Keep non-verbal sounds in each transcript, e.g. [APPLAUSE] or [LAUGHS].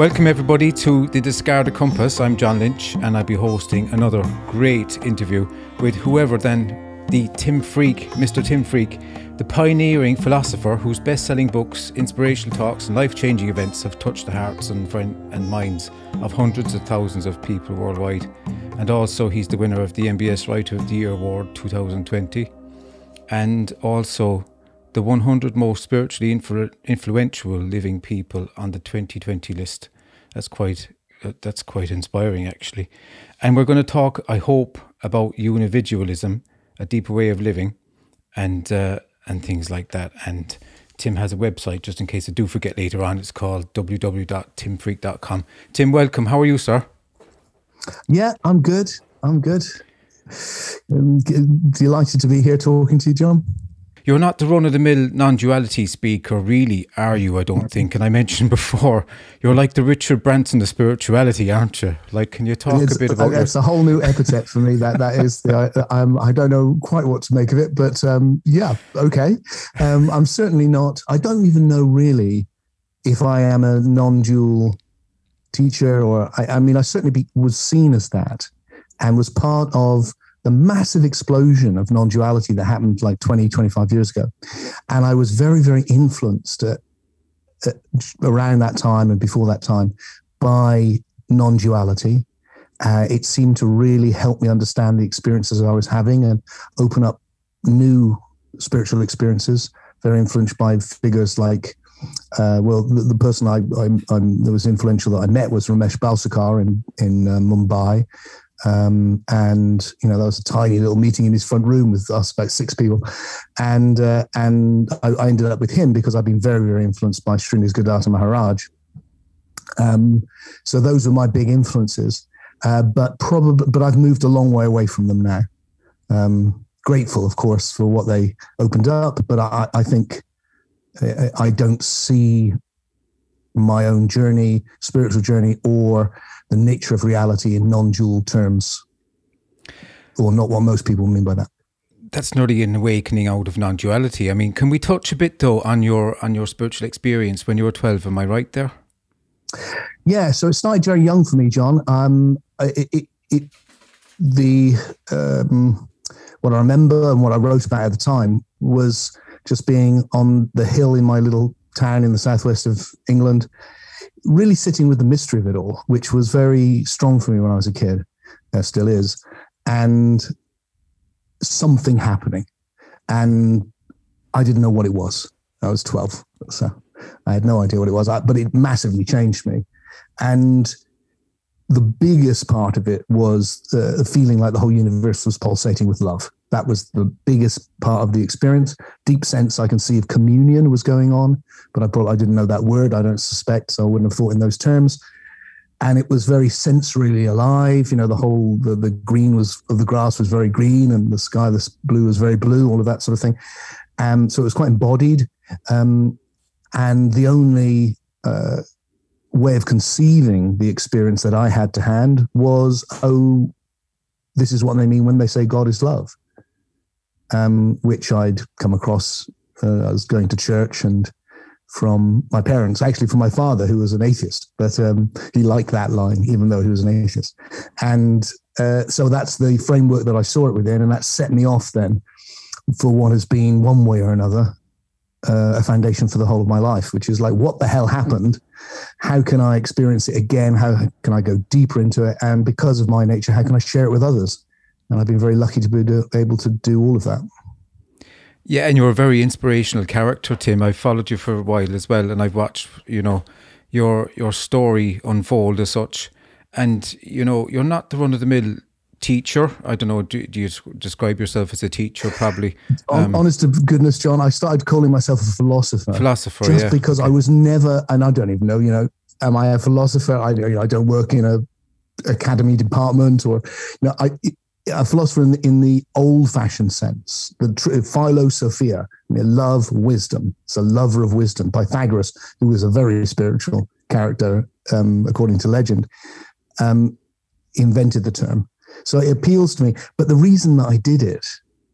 Welcome, everybody, to the Discarded Compass. I'm John Lynch, and I'll be hosting another great interview with whoever then the Tim Freke, Mr. Tim Freke, the pioneering philosopher whose best selling books, inspirational talks, and life changing events have touched the hearts and, and minds of hundreds of thousands of people worldwide. And also, he's the winner of the MBS Writer of the Year Award 2020, and also the 100 most spiritually influ- influential living people on the 2020 list. That's quite uh, that's quite inspiring, actually. And we're going to talk, I hope, about unividualism, a deeper way of living, and uh, and things like that. And Tim has a website, just in case I do forget later on. It's called www.timfreke.com. Tim, welcome. How are you, sir? Yeah, I'm good. I'm good. I'm delighted to be here talking to you, John. You're not the run of the mill non duality speaker, really, are you? I don't think. And I mentioned [LAUGHS] before, you're like the Richard Branson of spirituality, aren't you? Like, can you talk a bit about it? It's a whole new epithet for me. That that is the. I, um, I don't know quite what to make of it, but um, yeah, okay. Um, I'm certainly not. I don't even know really if I am a non-dual teacher, or I, I mean, I certainly be, was seen as that, and was part of the massive explosion of non-duality that happened like 20 25 years ago. And i was very very influenced at, at, around that time and before that time by non-duality. Uh, it seemed to really help me understand the experiences i was having and open up new spiritual experiences very influenced by figures like uh, well, the, the person I, I, that was influential that I met was Ramesh Balsekar in in uh, Mumbai, um, and you know, that was a tiny little meeting in his front room with us about six people, and uh, and I, I, ended up with him because I've been very very influenced by Sri Nisargadatta Maharaj. Um, so those were my big influences, uh, but probably but I've moved a long way away from them now. Um, grateful, of course, for what they opened up, but I, I think I, I don't see my own journey, spiritual journey, or the nature of reality in non-dual terms, or not what most people mean by that. That's not an awakening out of non-duality. I mean, can we touch a bit though on your on your spiritual experience when you were twelve? Am I right there? Yeah, so it started very young for me, John. Um, it, it, it the um, what I remember and what I wrote about at the time was just being on the hill in my little town in the southwest of England, really sitting with the mystery of it all, which was very strong for me when I was a kid, there still is, and something happening. And I didn't know what it was. I was 12, so I had no idea what it was, but it massively changed me. And the biggest part of it was the feeling like the whole universe was pulsating with love. That was the biggest part of the experience. Deep sense I can see of communion was going on, but I probably I didn't know that word. I don't suspect, so I wouldn't have thought in those terms. And it was very sensorily alive. You know, the whole the, the green was of the grass was very green, and the sky, the blue was very blue. All of that sort of thing. Um, so it was quite embodied. Um, and the only uh, way of conceiving the experience that I had to hand was, oh, this is what they mean when they say God is love um, which I'd come across. Uh, I was going to church and from my parents, actually from my father, who was an atheist, but um, he liked that line, even though he was an atheist. And uh, so that's the framework that I saw it within, and that set me off then for what has been one way or another uh, a foundation for the whole of my life, which is like, what the hell happened? How can I experience it again? How can I go deeper into it? And because of my nature, how can I share it with others? And I've been very lucky to be able to do all of that. Yeah, and you're a very inspirational character, Tim. I've followed you for a while as well, and I've watched, you know, your your story unfold as such. And you know, you're not the run of the mill teacher. I don't know. Do, do, you describe yourself as a teacher? Probably. [LAUGHS] Um, Honest to goodness, John, I started calling myself a philosopher. Philosopher, just yeah. because I was never, and I don't even know. You know, am I a philosopher? I, you know, I don't work in a academy department, or you know, I a philosopher in the, in the old-fashioned sense, the tr- philosophia, love, wisdom. It's a lover of wisdom. Pythagoras, who was a very spiritual character, um, according to legend, um, invented the term. So it appeals to me. But the reason that I did it,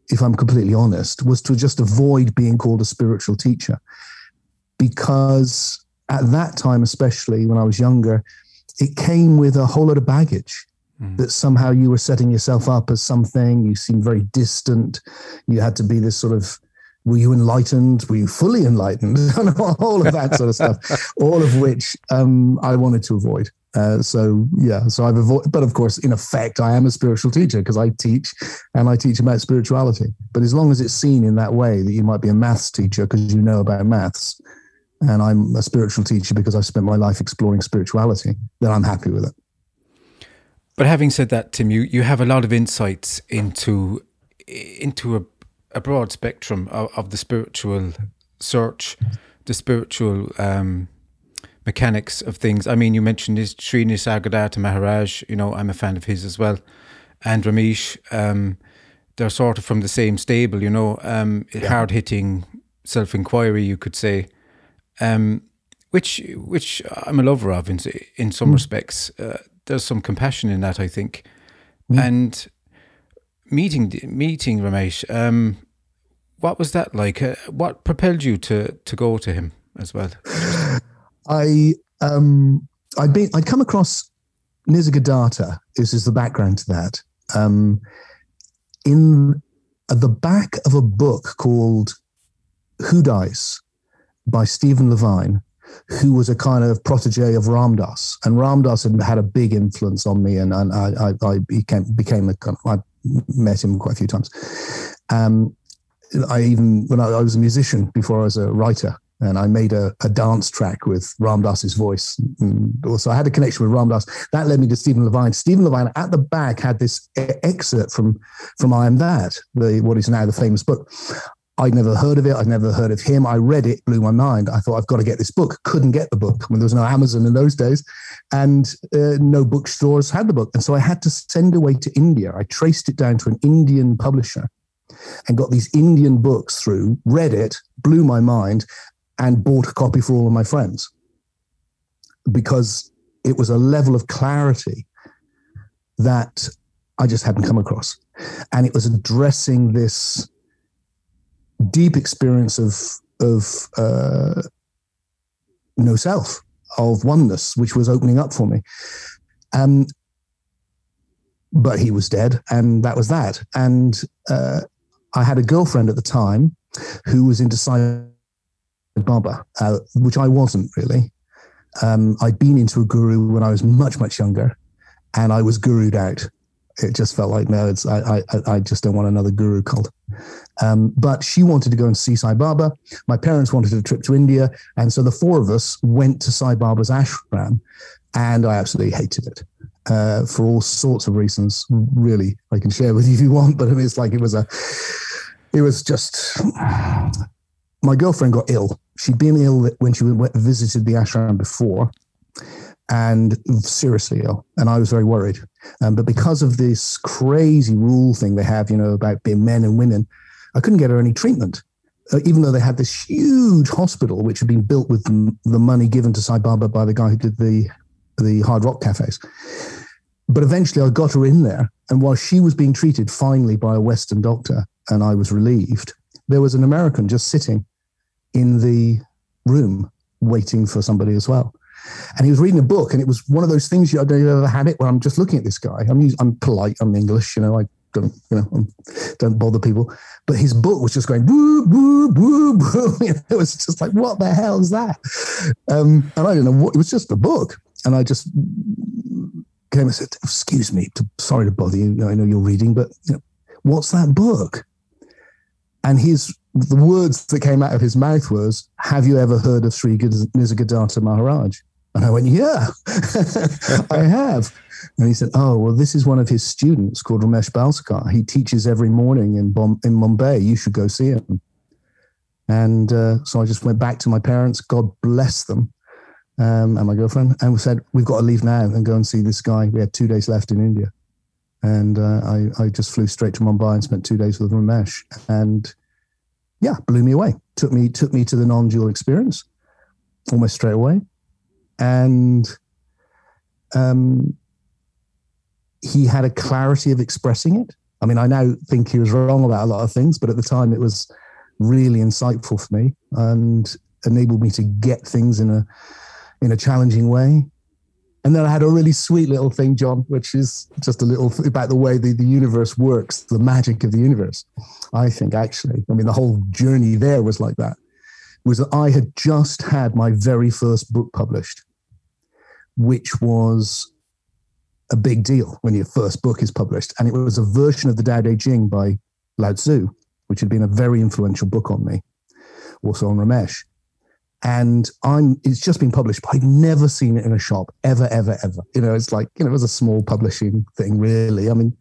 if I'm completely honest, was to just avoid being called a spiritual teacher, because at that time, especially when I was younger, it came with a whole lot of baggage. Mm. That somehow you were setting yourself up as something, you seemed very distant. You had to be this sort of were you enlightened? Were you fully enlightened? [LAUGHS] all of that sort of stuff, [LAUGHS] all of which um, I wanted to avoid. Uh, so yeah, so I've avoided, but of course, in effect, I am a spiritual teacher because I teach and I teach about spirituality. But as long as it's seen in that way, that you might be a maths teacher because you know about maths, and I'm a spiritual teacher because I've spent my life exploring spirituality, then I'm happy with it. But having said that, Tim, you, you have a lot of insights into into a a broad spectrum of, of the spiritual search, the spiritual um, mechanics of things. I mean, you mentioned this Sri Nisargadatta Maharaj, you know, I'm a fan of his as well, and Ramesh. Um, they're sort of from the same stable, you know, um, yeah. hard hitting self inquiry, you could say, um, which which I'm a lover of in in some mm. respects. Uh, there's some compassion in that, I think, mm. and meeting meeting Ramesh. Um, what was that like? Uh, what propelled you to to go to him as well? I um I'd been I'd come across Nisargadatta. This is the background to that. Um, in at the back of a book called Who Dies by Stephen Levine, who was a kind of protege of Ram Dass, And Ram Dass had had a big influence on me, and, and I, I, I became, became a kind of, I met him quite a few times. Um, I even when I, I, was a musician before I was a writer, and I made a, a dance track with Ram Dass's voice. And also, I had a connection with Ram Dass. That led me to Stephen Levine. Stephen Levine at the back had this excerpt from from I Am That, the what is now the famous book. I'd never heard of it. I'd never heard of him. I read it, blew my mind. I thought I've got to get this book. Couldn't get the book. I mean, there was no Amazon in those days, and uh, no bookstores had the book. And so I had to send away to India. I traced it down to an Indian publisher and got these Indian books through, read it, blew my mind, and bought a copy for all of my friends because it was a level of clarity that I just hadn't come across. And it was addressing this deep experience of, of uh, no self, of oneness, which was opening up for me. Um, but he was dead, and that was that. And uh, I had a girlfriend at the time who was into Sai Baba, uh, which I wasn't really. Um, I'd been into a guru when I was much, much younger, and I was gurued out. It just felt like no, it's I, I, I just don't want another guru cult. Um, but she wanted to go and see Sai Baba. My parents wanted a trip to India, and so the four of us went to Sai Baba's ashram, and I absolutely hated it uh, for all sorts of reasons. Really, I can share with you if you want, but I mean, it's like it was a it was just my girlfriend got ill. She'd been ill when she visited the ashram before, and seriously ill, and I was very worried. Um, but because of this crazy rule thing they have, you know, about being men and women, I couldn't get her any treatment. Uh, even though they had this huge hospital which had been built with the money given to Sai Baba by the guy who did the the hard rock cafes. But eventually I got her in there. And while she was being treated finally by a Western doctor and I was relieved, there was an American just sitting in the room waiting for somebody as well. And he was reading a book, and it was one of those things you, I don't ever had it where I'm just looking at this guy. I'm I'm polite, I'm English, you know, I don't you know I'm, don't bother people. But his book was just going woo woo woo woo. it was just like what the hell is that? Um, and I don't know what it was just a book, and I just came and said, "Excuse me, to, sorry to bother you. I know you're reading, but you know, what's that book?" And his the words that came out of his mouth was, "Have you ever heard of Sri Nisargadatta Maharaj?" And I went, "Yeah, [LAUGHS] I have." And he said, "Oh, well, this is one of his students called Ramesh Balsekar. He teaches every morning in Bom- in Mumbai. You should go see him." And uh, so I just went back to my parents. God bless them um, and my girlfriend, and we said we've got to leave now and go and see this guy. We had two days left in India, and uh, I, I just flew straight to Mumbai and spent two days with Ramesh, and yeah, blew me away. Took me took me to the non-dual experience almost straight away, and um, he had a clarity of expressing it. I mean, I now think he was wrong about a lot of things, but at the time it was really insightful for me, and enabled me to get things in a in a challenging way. And then I had a really sweet little thing, John, which is just a little about the way the, the universe works, the magic of the universe. I think actually, I mean, the whole journey there was like that. Was that I had just had my very first book published, which was a big deal when your first book is published. And it was a version of the Tao Te Ching by Lao Tzu, which had been a very influential book on me, also on Ramesh. And I'm it's just been published, but I'd never seen it in a shop ever, ever, ever. You know, it's like, you know, it was a small publishing thing, really. I mean,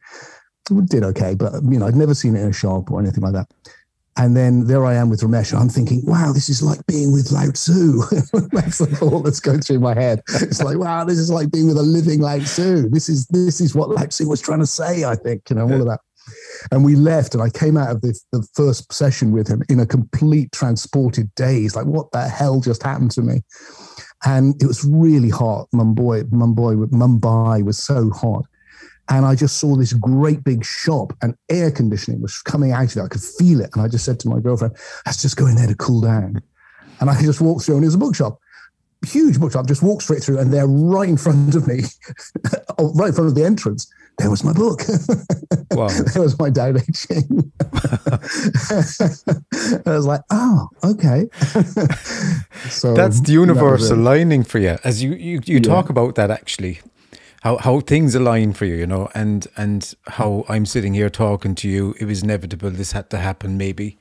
it did okay, but you know, I'd never seen it in a shop or anything like that. And then there I am with Ramesh, I'm thinking, wow, this is like being with Lao Tzu. [LAUGHS] that's the thought that's going through my head. It's like, wow, this is like being with a living Lao Tzu. This is this is what Lao Tzu was trying to say, I think, you know, all of that. And we left, and I came out of the, the first session with him in a complete transported daze. Like, what the hell just happened to me? And it was really hot. Mumbai, Mumbai, Mumbai was so hot. And I just saw this great big shop and air conditioning was coming out of it. I could feel it. And I just said to my girlfriend, let's just go in there to cool down. And I just walked through and it was a bookshop, huge bookshop, just walked straight through and there right in front of me, [LAUGHS] oh, right in front of the entrance, there was my book. [LAUGHS] Wow. there was my Tao. [LAUGHS] I was like, oh, okay. so that's the universe that aligning for you. As you you, you yeah. talk about that actually how how things align for you, you know, and and how I'm sitting here talking to you. It was inevitable. This had to happen, maybe.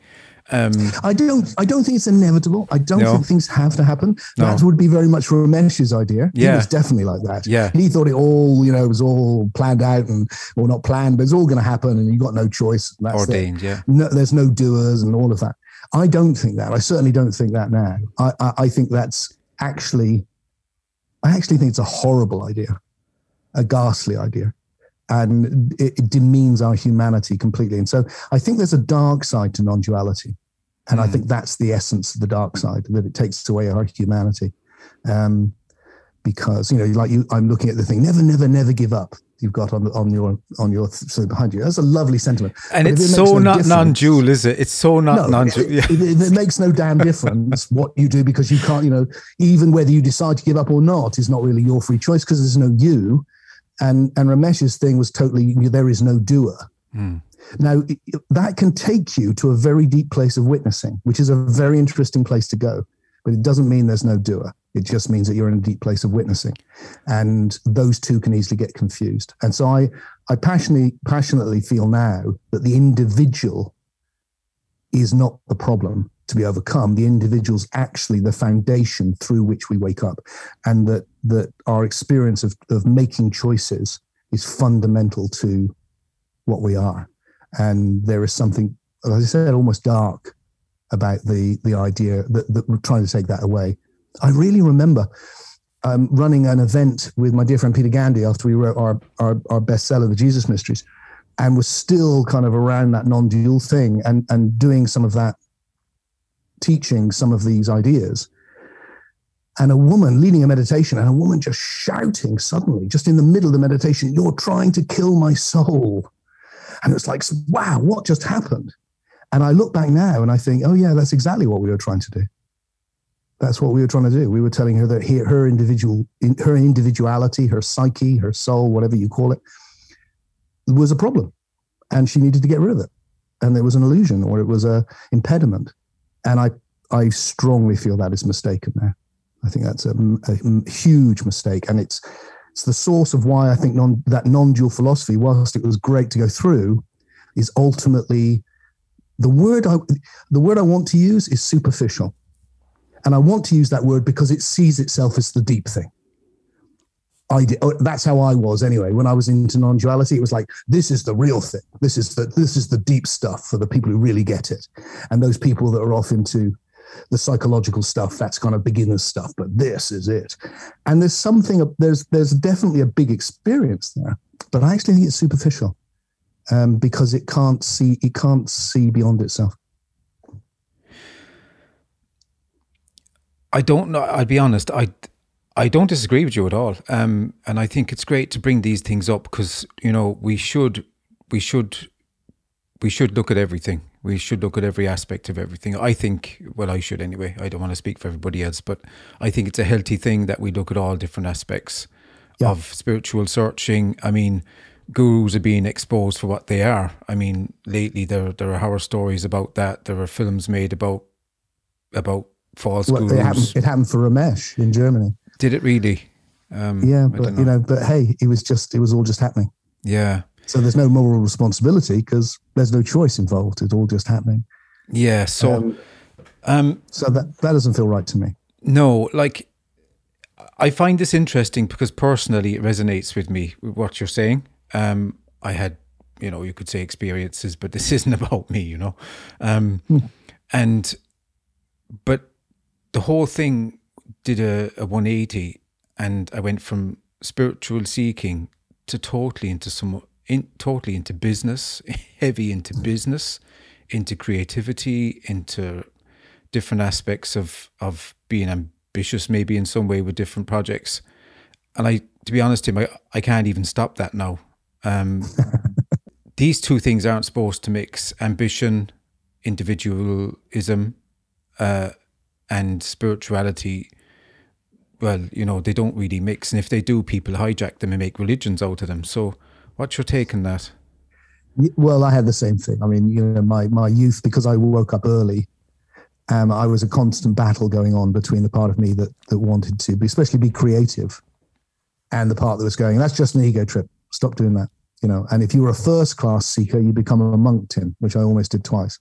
Um, I don't. I don't think it's inevitable. I don't no. think things have to happen. That would be very much Ramesh's idea. Yeah, he was definitely like that. Yeah, he thought it all. You know, it was all planned out and well, not planned, but it's all going to happen, and you got no choice. That's Ordained. It. Yeah. No, there's no doers and all of that. I don't think that. I certainly don't think that now. I, I, I think that's actually. I actually think it's a horrible idea a ghastly idea and it, it, demeans our humanity completely. And so I think there's a dark side to non duality. And mm. I think that's the essence of the dark side, that it takes away our humanity. Um, because, you know, like you, I'm looking at the thing, never, never, never give up. You've got on on your on your so behind you. That's a lovely sentiment. And it's it so no not non-dual, is it? It's so not no, non-dual. Yeah. It, it, it, makes no damn difference [LAUGHS] what you do because you can't. You know, even whether you decide to give up or not is not really your free choice because there's no you and and Ramesh's thing was totally there is no doer. Mm. Now that can take you to a very deep place of witnessing, which is a very interesting place to go. But it doesn't mean there's no doer. It just means that you're in a deep place of witnessing, and those two can easily get confused. And so I I passionately passionately feel now that the individual is not the problem to be overcome. The individual's actually the foundation through which we wake up, and that that our experience of, of making choices is fundamental to what we are. And there is something, as I said, almost dark about the the idea that, that we're trying to take that away. I really remember um, running an event with my dear friend Peter Gandy after we wrote our, our, our bestseller, The Jesus Mysteries, and was still kind of around that non-dual thing and, and doing some of that teaching some of these ideas. And a woman leading a meditation, and a woman just shouting suddenly, just in the middle of the meditation, You're trying to kill my soul. And it's like, wow, what just happened? And I look back now and I think, oh, yeah, that's exactly what we were trying to do. That's what we were trying to do. We were telling her that her individual, her individuality, her psyche, her soul, whatever you call it, was a problem, and she needed to get rid of it. And there was an illusion, or it was a impediment and I I strongly feel that is mistaken there. I think that's a, a, huge mistake, and it's it's the source of why I think non, that non-dual philosophy, whilst it was great to go through, is ultimately the word I the word I want to use is superficial, and I want to use that word because it sees itself as the deep thing. I did, oh, that's how I was anyway. When I was into non-duality, it was like this is the real thing. This is the this is the deep stuff for the people who really get it, and those people that are off into the psychological stuff that's kind of beginner's stuff. But this is it, and there's something there's there's definitely a big experience there, but I actually think it's superficial um, because it can't see it can't see beyond itself. I don't know. I'd be honest. I I don't disagree with you at all, um, and I think it's great to bring these things up because you know we should we should we should look at everything. We should look at every aspect of everything. I think, well, I should anyway. I don't want to speak for everybody else, but I think it's a healthy thing that we look at all different aspects yeah. of spiritual searching. I mean, gurus are being exposed for what they are. I mean, lately there there are horror stories about that. There are films made about about false well, gurus. It happened, it happened for Ramesh in Germany. Did it really? Um, yeah, but know. you know, but hey, it was just it was all just happening. Yeah. So there's no moral responsibility because there's no choice involved. It's all just happening. Yeah. So, um, um, so that that doesn't feel right to me. No, like I find this interesting because personally it resonates with me with what you're saying. Um, I had, you know, you could say experiences, but this [LAUGHS] isn't about me, you know. Um, hmm. And, but the whole thing did a, a 180 and I went from spiritual seeking to totally into some in totally into business, [LAUGHS] heavy into business, into creativity, into different aspects of of being ambitious, maybe in some way with different projects. And I, to be honest, Tim, I, I can't even stop that now. Um, [LAUGHS] these two things aren't supposed to mix ambition, individualism, uh, and spirituality well, you know, they don't really mix. And if they do, people hijack them and make religions out of them. So, what's your take on that? Well, I had the same thing. I mean, you know, my, my youth, because I woke up early, um, I was a constant battle going on between the part of me that, that wanted to be, especially be creative, and the part that was going, that's just an ego trip. Stop doing that. You know, and if you were a first class seeker, you become a monk, Tim, which I almost did twice.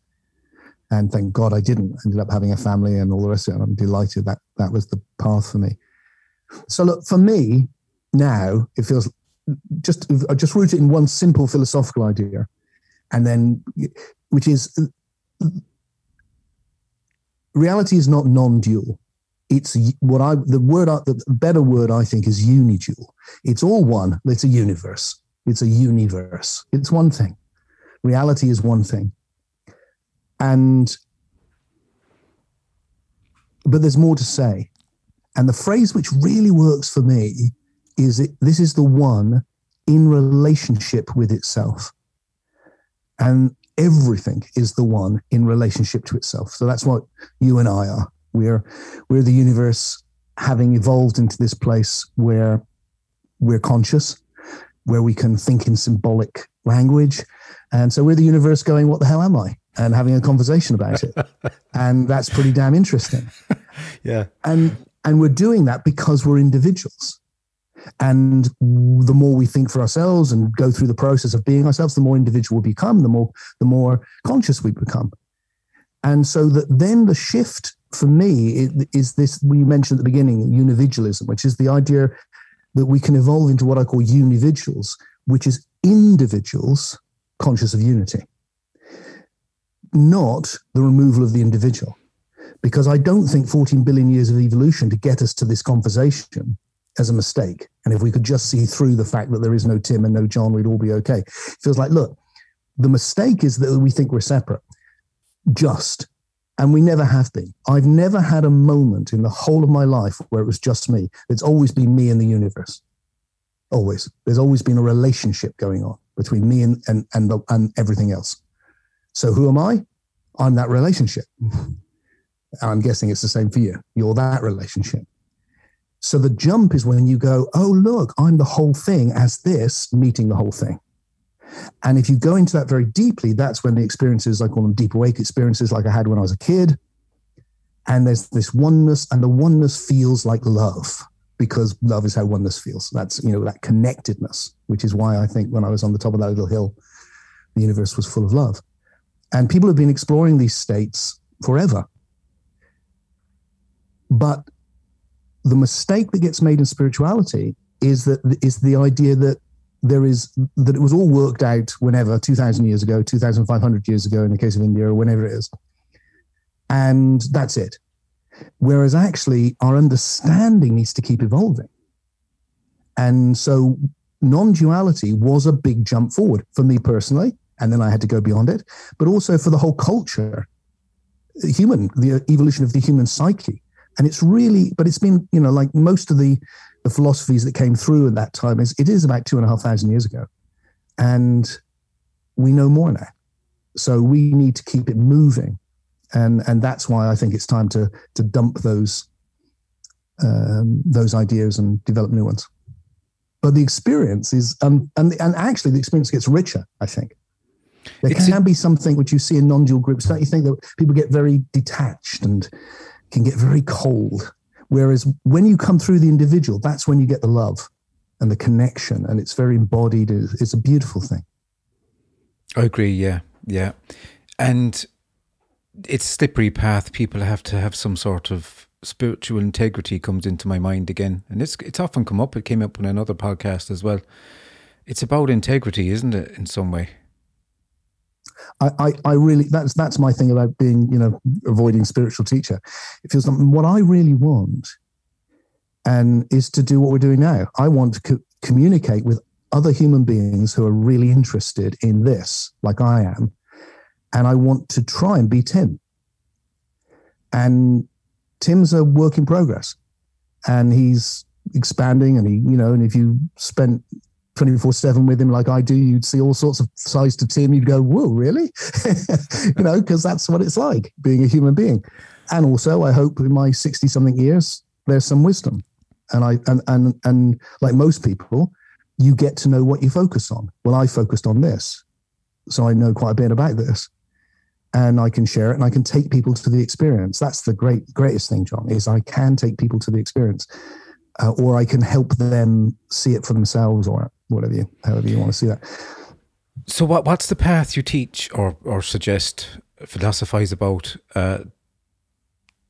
And thank God I didn't. Ended up having a family and all the rest of it. And I'm delighted that that was the path for me. So look, for me now, it feels just I just root it in one simple philosophical idea, and then which is reality is not non-dual. It's what I the word the better word I think is unidual. It's all one. It's a universe. It's a universe. It's one thing. Reality is one thing, and but there's more to say. And the phrase which really works for me is it, this is the one in relationship with itself. And everything is the one in relationship to itself. So that's what you and I are. We're we're the universe having evolved into this place where we're conscious, where we can think in symbolic language. And so we're the universe going, what the hell am I? And having a conversation about it. [LAUGHS] and that's pretty damn interesting. yeah. And and we're doing that because we're individuals. And the more we think for ourselves and go through the process of being ourselves, the more individual we become, the more the more conscious we become. And so that then the shift for me is this we mentioned at the beginning, unividualism, which is the idea that we can evolve into what I call unividuals, which is individuals conscious of unity, not the removal of the individual because I don't think 14 billion years of evolution to get us to this conversation as a mistake. And if we could just see through the fact that there is no Tim and no John, we'd all be okay. It feels like, look, the mistake is that we think we're separate, just. And we never have been. I've never had a moment in the whole of my life where it was just me. It's always been me and the universe. Always. There's always been a relationship going on between me and, and, and, and everything else. So who am I? I'm that relationship. [LAUGHS] I'm guessing it's the same for you. You're that relationship. So the jump is when you go, oh, look, I'm the whole thing as this meeting the whole thing. And if you go into that very deeply, that's when the experiences, I call them deep awake experiences, like I had when I was a kid. And there's this oneness, and the oneness feels like love because love is how oneness feels. That's, you know, that connectedness, which is why I think when I was on the top of that little hill, the universe was full of love. And people have been exploring these states forever. But the mistake that gets made in spirituality is that is the idea that there is that it was all worked out whenever 2000 years ago 2500 years ago in the case of india or whenever it is. And that's it. Whereas actually our understanding needs to keep evolving. And so non-duality was a big jump forward for me personally and then i had to go beyond it but also for the whole culture human the evolution of the human psyche and it's really but it's been you know like most of the the philosophies that came through at that time is it is about two and a half thousand years ago and we know more now so we need to keep it moving, and and that's why I think it's time to to dump those um, those ideas and develop new ones. But the experience is, um, and and actually the experience gets richer. I think there it's can be something which you see in non-dual groups. Don't you think that people get very detached and can get very cold? Whereas when you come through the individual, that's when you get the love and the connection, and it's very embodied. It's a beautiful thing. I agree. Yeah, yeah, and it's slippery path. People have to have some sort of spiritual integrity comes into my mind again, and it's it's often come up. It came up in another podcast as well. It's about integrity, isn't it? In some way. I, I, I really that's that's my thing about being you know avoiding spiritual teacher. It feels like what I really want, and is to do what we're doing now. I want to co- communicate with other human beings who are really interested in this, like I am, and I want to try and be Tim. And Tim's a work in progress, and he's expanding. And he, you know, and if you spent 24 7 with him like I do, you'd see all sorts of sides to Tim. You'd go, whoa, really? [LAUGHS] you know, because that's what it's like being a human being. And also, I hope in my 60 something years, there's some wisdom. And I, and, and, and like most people, you get to know what you focus on. Well, I focused on this. So I know quite a bit about this and I can share it and I can take people to the experience. That's the great greatest thing, John, is I can take people to the experience. Uh, or I can help them see it for themselves or whatever you however you want to see that. So what what's the path you teach or or suggest philosophize about uh,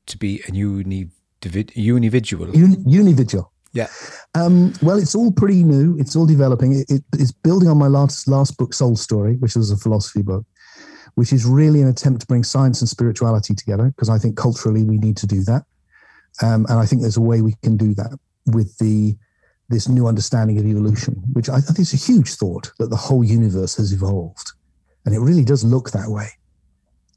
to be a uni individual? unividual. Yeah. Um, well, it's all pretty new. It's all developing. It, it, it's building on my last last book, Soul Story, which was a philosophy book which is really an attempt to bring science and spirituality together, because I think culturally we need to do that. Um, and I think there's a way we can do that with the this new understanding of evolution, which I, I think is a huge thought that the whole universe has evolved. And it really does look that way.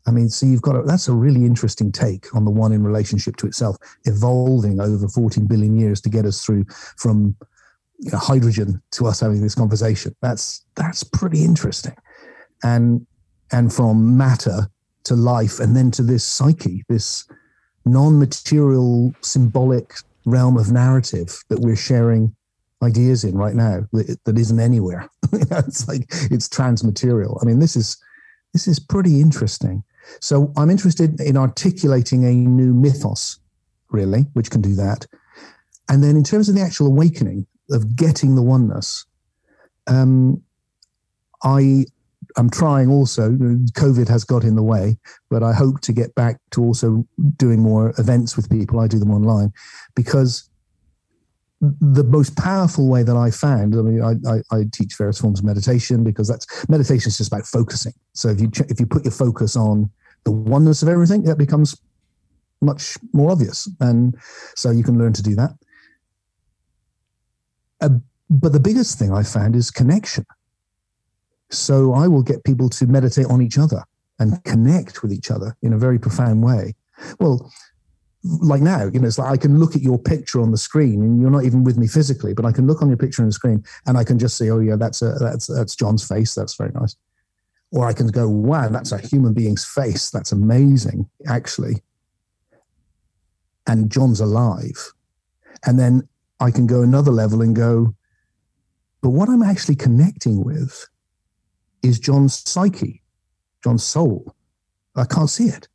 I mean, so you've got a, that's a really interesting take on the one in relationship to itself, evolving over 14 billion years to get us through from you know, hydrogen to us having this conversation. That's that's pretty interesting, and and from matter to life and then to this psyche, this non material symbolic realm of narrative that we're sharing ideas in right now that, that isn't anywhere. [LAUGHS] it's like it's transmaterial. I mean, this is this is pretty interesting. So I'm interested in articulating a new mythos, really, which can do that. And then in terms of the actual awakening of getting the oneness, um, I I'm trying also. COVID has got in the way, but I hope to get back to also doing more events with people. I do them online because the most powerful way that I found. I mean, I, I, I teach various forms of meditation because that's meditation is just about focusing. So if you if you put your focus on the oneness of everything, that becomes much more obvious, and so you can learn to do that. Uh, but the biggest thing I found is connection so I will get people to meditate on each other and connect with each other in a very profound way. Well, like now, you know, it's like I can look at your picture on the screen, and you're not even with me physically, but I can look on your picture on the screen, and I can just say, "Oh yeah, that's a, that's that's John's face. That's very nice." Or I can go, "Wow, that's a human being's face. That's amazing, actually." And John's alive, and then I can go another level and go, "But what I'm actually connecting with is John's psyche, John's soul. I can't see it.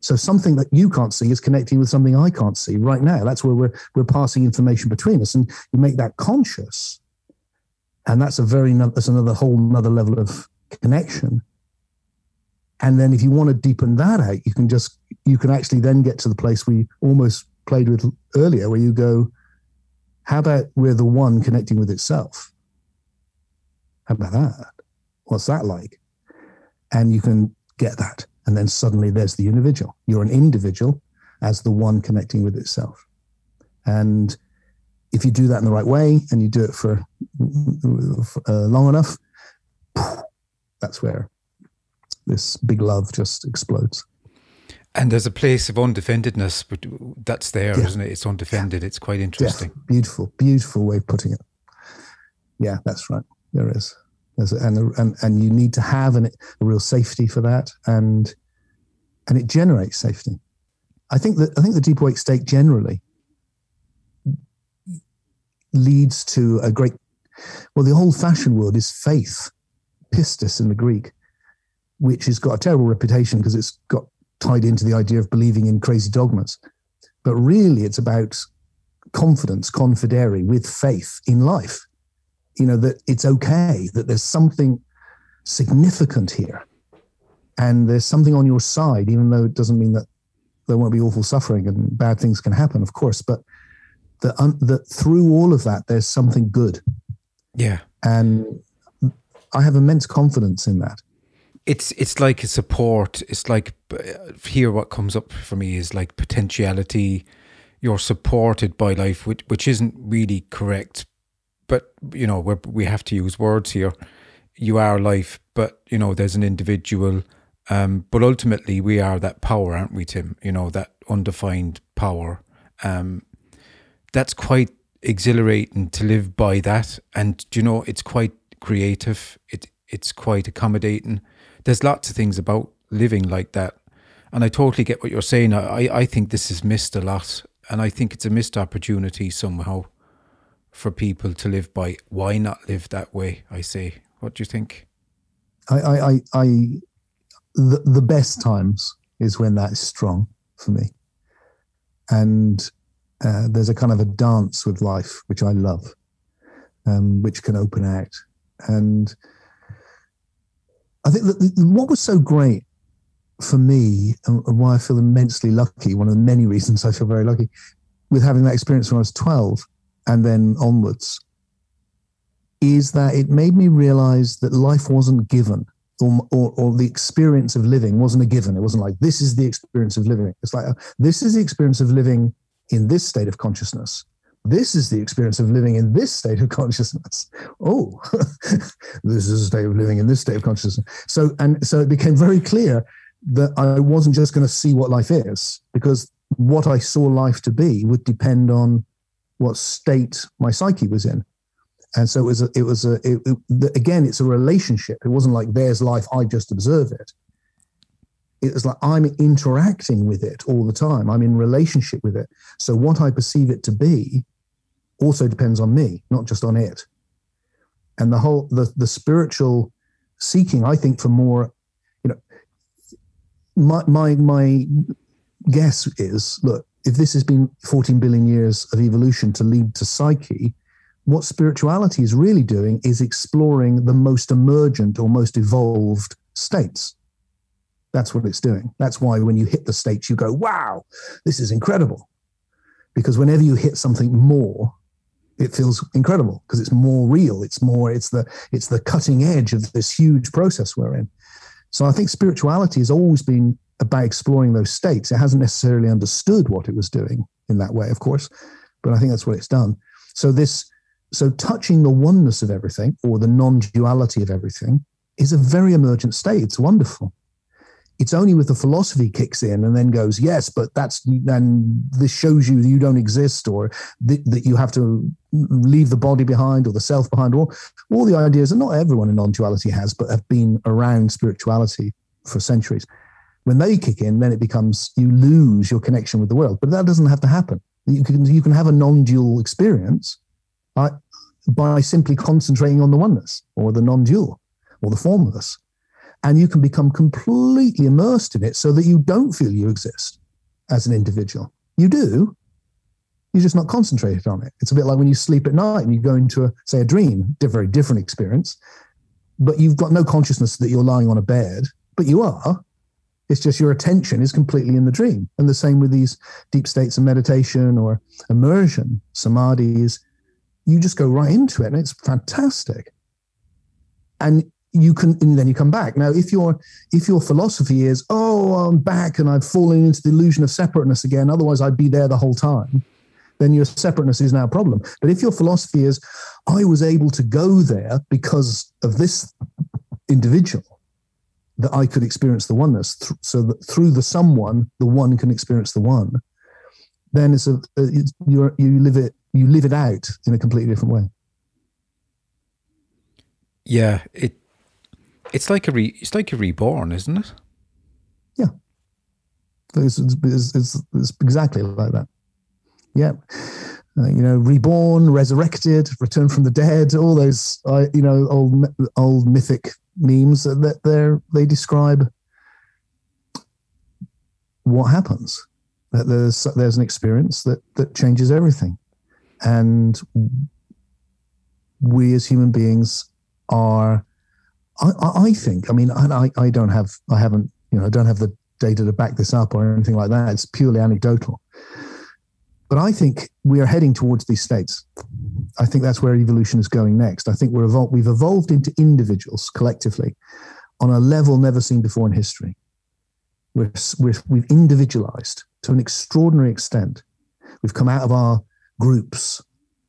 So something that you can't see is connecting with something I can't see right now. That's where we're we're passing information between us, and you make that conscious, and that's a very that's another whole another level of connection. And then if you want to deepen that out, you can just you can actually then get to the place we almost played with earlier, where you go, how about we're the one connecting with itself? How about that? What's that like? And you can get that. And then suddenly there's the individual. You're an individual as the one connecting with itself. And if you do that in the right way and you do it for, for uh, long enough, that's where this big love just explodes. And there's a place of undefendedness, but that's there, yeah. not it? It's undefended. Yeah. It's quite interesting. Yeah. Beautiful, beautiful way of putting it. Yeah, that's right. There is. And, and and you need to have an, a real safety for that, and and it generates safety. I think that I think the deep awake state generally leads to a great well, the old fashioned word is faith, pistis in the Greek, which has got a terrible reputation because it's got tied into the idea of believing in crazy dogmas. But really, it's about confidence, confidere, with faith in life. You know, that it's okay, that there's something significant here. And there's something on your side, even though it doesn't mean that there won't be awful suffering and bad things can happen, of course. But that, that through all of that, there's something good. Yeah. And I have immense confidence in that. It's it's like a support. It's like uh, here what comes up for me is like potentiality. You're supported by life, which which isn't really correct, but you know we we have to use words here. You are life, but you know there's an individual. Um, but ultimately, we are that power, aren't we, Tim? You know that undefined power. Um, that's quite exhilarating to live by that. And you know, it's quite creative. It it's quite accommodating. There's lots of things about living like that. And I totally get what you're saying. I, I think this is missed a lot. And I think it's a missed opportunity somehow for people to live by. Why not live that way? I say. What do you think? I, I, I, I the, the best times is when that is strong for me. And uh, there's a kind of a dance with life, which I love, um, which can open out. And I think that what was so great for me and why I feel immensely lucky, one of the many reasons I feel very lucky with having that experience when I was 12 and then onwards, is that it made me realize that life wasn't given. Or, or, or, the experience of living wasn't a given. It wasn't like this is the experience of living. It's like uh, this is the experience of living in this state of consciousness. This is the experience of living in this state of consciousness. Oh, [LAUGHS] this is a state of living in this state of consciousness. So, and so it became very clear that I wasn't just going to see what life is, because what I saw life to be would depend on what state my psyche was in. And so it was a, it was a, it, it, again, it's a relationship. It wasn't like there's life, I just observe it It was like I'm interacting with it all the time. I'm in relationship with it. So what I perceive it to be also depends on me, not just on it. And the whole the the spiritual seeking, I think, for more, you know, my my my guess is look, if this has been 14 billion years of evolution to lead to psyche, what spirituality is really doing is exploring the most emergent or most evolved states that's what it's doing. That's why when you hit the states, you go, wow, this is incredible. Because whenever you hit something more, it feels incredible because it's more real. It's more, it's the it's the cutting edge of this huge process we're in. So I think spirituality has always been about exploring those states. It hasn't necessarily understood what it was doing in that way, of course, but I think that's what it's done. So this so touching the oneness of everything or the non-duality of everything is a very emergent state. It's wonderful it's only with the philosophy kicks in and then goes, yes, but that's then this shows you you don't exist or th- that you have to leave the body behind or the self behind. All, all the ideas that not everyone in non duality has, but have been around spirituality for centuries. When they kick in, then it becomes you lose your connection with the world. But that doesn't have to happen. You can, you can have a non dual experience by, by simply concentrating on the oneness or the non dual or the formless and you can become completely immersed in it so that you don't feel you exist as an individual. You do. You're just not concentrated on it. It's a bit like when you sleep at night and you go into, a, say, a dream, a very different experience, but you've got no consciousness that you're lying on a bed, but you are. It's just your attention is completely in the dream. And the same with these deep states of meditation or immersion, samadhis. You just go right into it and it's fantastic. And you can and then you come back now if your if your philosophy is oh i'm back and i've fallen into the illusion of separateness again otherwise i'd be there the whole time then your separateness is now a problem but if your philosophy is i was able to go there because of this individual that i could experience the oneness. So that through the someone the one can experience the one. Then it's a it's, you you live it you live it out in a completely different way. Yeah, it it's like a re, it's like a reborn, isn't it? Yeah, it's, it's, it's, it's exactly like that. Yeah, uh, you know, reborn, resurrected, return from the dead, all those uh, you know old old mythic memes that they they describe what happens. That there's there's an experience that that changes everything, and we as human beings are. I, I think. I mean, I I don't have I haven't you know I don't have the data to back this up or anything like that. It's purely anecdotal. But I think we are heading towards these states. I think that's where evolution is going next. I think we're evol- we've evolved into individuals collectively on a level never seen before in history. We're, we're, we've individualized to an extraordinary extent. We've come out of our groups,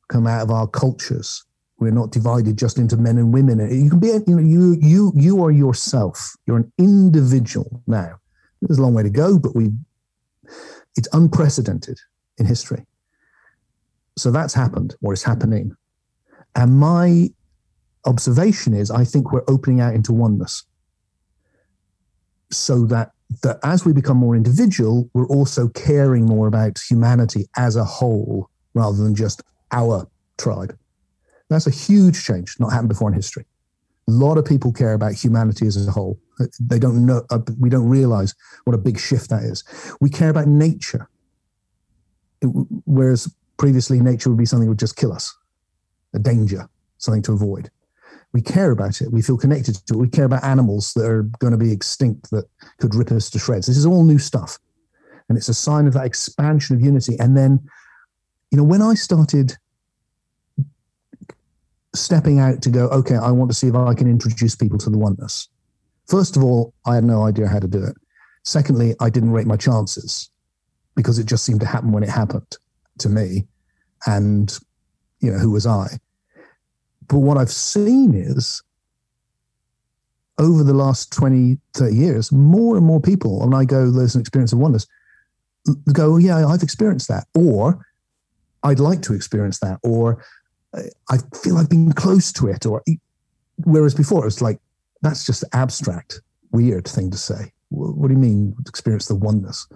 come out of our cultures. We're not divided just into men and women. You can be, you know, you you you are yourself. You're an individual now. There's a long way to go, but we, it's unprecedented in history. So that's happened or is happening. And my observation is I think we're opening out into oneness. So that, that as we become more individual, we're also caring more about humanity as a whole rather than just our tribe. That's a huge change, not happened before in history. A lot of people care about humanity as a whole. They don't know, uh, we don't realize what a big shift that is. We care about nature whereas previously nature would be something that would just kill us, a danger, something to avoid. We care about it. We feel connected to it. We care about animals that are going to be extinct that could rip us to shreds. This is all new stuff. And it's a sign of that expansion of unity. And then, you know, when I started stepping out to go, okay, I want to see if I can introduce people to the oneness. First of all, I had no idea how to do it. Secondly, I didn't rate my chances because it just seemed to happen when it happened to me. And, you know, who was I? But what I've seen is over the last 20, 30 years, more and more people, and I go, there's an experience of oneness, go, yeah, I've experienced that. Or I'd like to experience that. Or I feel I've been close to it. Or whereas before it was like, that's just abstract, weird thing to say. What do you mean experience the oneness?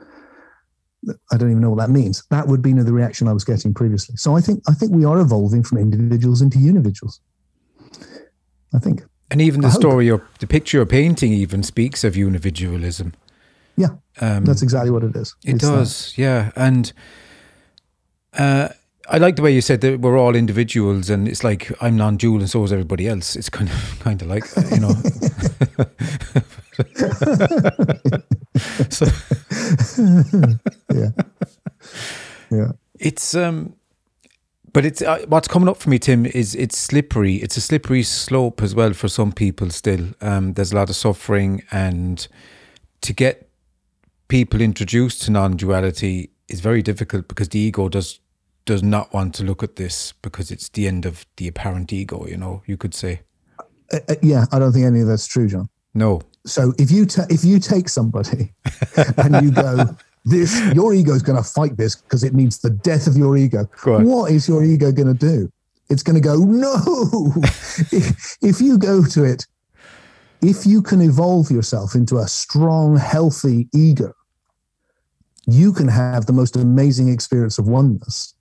I don't even know what that means. That would be the reaction I was getting previously. So I think I think we are evolving from individuals into unividuals. I think. And even the I story hope. or the picture you're painting even speaks of unividualism. Yeah, um, that's exactly what it is. It it's does, that. yeah. And uh, I like the way you said that we're all individuals, and it's like I'm non-dual, and so is everybody else. It's kind of [LAUGHS] kind of like you know. [LAUGHS] so, [LAUGHS] yeah, yeah. It's um, but it's uh, what's coming up for me, Tim. Is it's slippery. It's a slippery slope as well for some people. Still, um, there's a lot of suffering, and to get people introduced to non-duality is very difficult because the ego does does not want to look at this because it's the end of the apparent ego. You know, you could say. Uh, uh yeah, I don't think any of that's true, John. No, so if you ta- if you take somebody [LAUGHS] and you go, this your ego is going to fight this because it means the death of your ego. What is your ego going to do? It's going to go no. [LAUGHS] if, if you go to it, if you can evolve yourself into a strong, healthy ego, you can have the most amazing experience of oneness,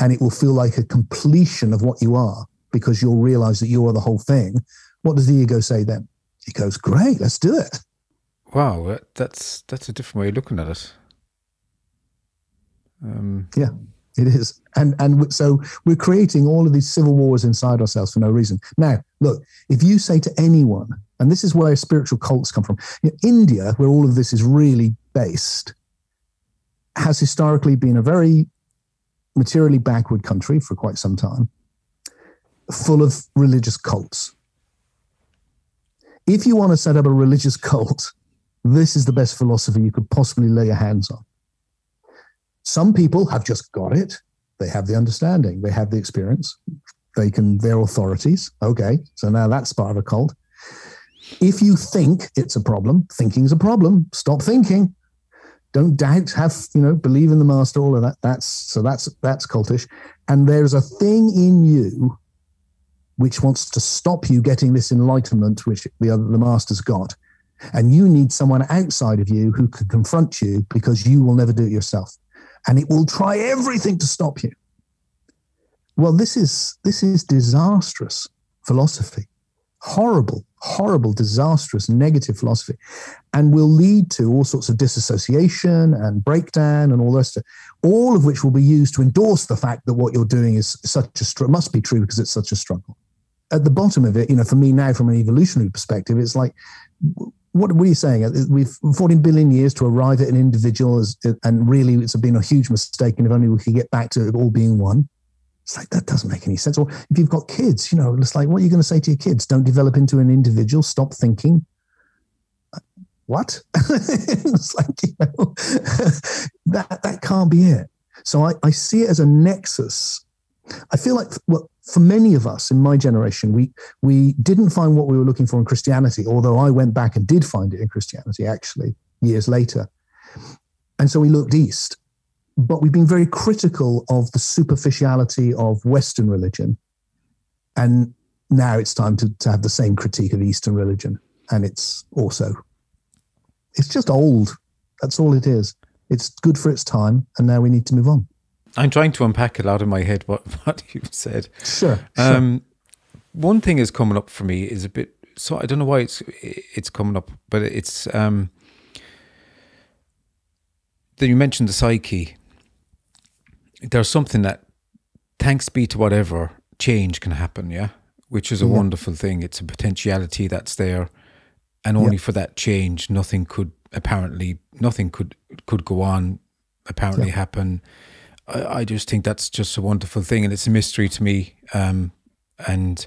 and it will feel like a completion of what you are because you'll realize that you are the whole thing. What does the ego say then? It goes, "Great, let's do it." Wow, that's that's a different way of looking at it. Um, yeah, it is, and and so we're creating all of these civil wars inside ourselves for no reason. Now, look, if you say to anyone, and this is where spiritual cults come from, you know, India, where all of this is really based, has historically been a very materially backward country for quite some time, full of religious cults if you want to set up a religious cult, this is the best philosophy you could possibly lay your hands on. Some people have just got it. They have the understanding, they have the experience, they can, they're authorities. Okay, so now that's part of a cult. If you think it's a problem, thinking's a problem. Stop thinking. Don't doubt, have, you know, believe in the master, all of that. That's so that's that's cultish. And there's a thing in you which wants to stop you getting this enlightenment which the other, the master's got. And you need someone outside of you who can confront you because you will never do it yourself. And it will try everything to stop you. Well, this is this is disastrous philosophy. Horrible, horrible, disastrous, negative philosophy, and will lead to all sorts of disassociation and breakdown and all this, all of which will be used to endorse the fact that what you're doing is such a str- must be true because it's such a struggle. At the bottom of it, you know, for me now, from an evolutionary perspective, it's like what, are you saying? Uh, we've 14 billion years to arrive at an individual, as, and really it's been a huge mistake. And if only we could get back to it all being one. It's like that doesn't make any sense. Or if you've got kids, you know, it's like what are you going to say to your kids? Don't develop into an individual. Stop thinking. What? [LAUGHS] it's like you know, [LAUGHS] that that can't be it. So I, I see it as a nexus. I feel like well, for many of us in my generation, we we didn't find what we were looking for in Christianity, although I went back and did find it in Christianity actually years later. And so we looked east. But we've been very critical of the superficiality of Western religion. And now it's time to, to have the same critique of Eastern religion. And it's also, it's just old. That's all it is. It's good for its time. And now we need to move on. I'm trying to unpack it out of my head what, [LAUGHS] what you've said. Sure. Um, One thing is coming up for me is a bit. So I don't know why it's it's coming up, but it's um. Then you mentioned the psyche. There's something that, thanks be to whatever, change can happen. Yeah, which is a yeah. wonderful thing. It's a potentiality that's there, and only for that change, nothing could apparently nothing could could go on. Apparently happen I, I, just think that's just a wonderful thing, and it's a mystery to me. Um, and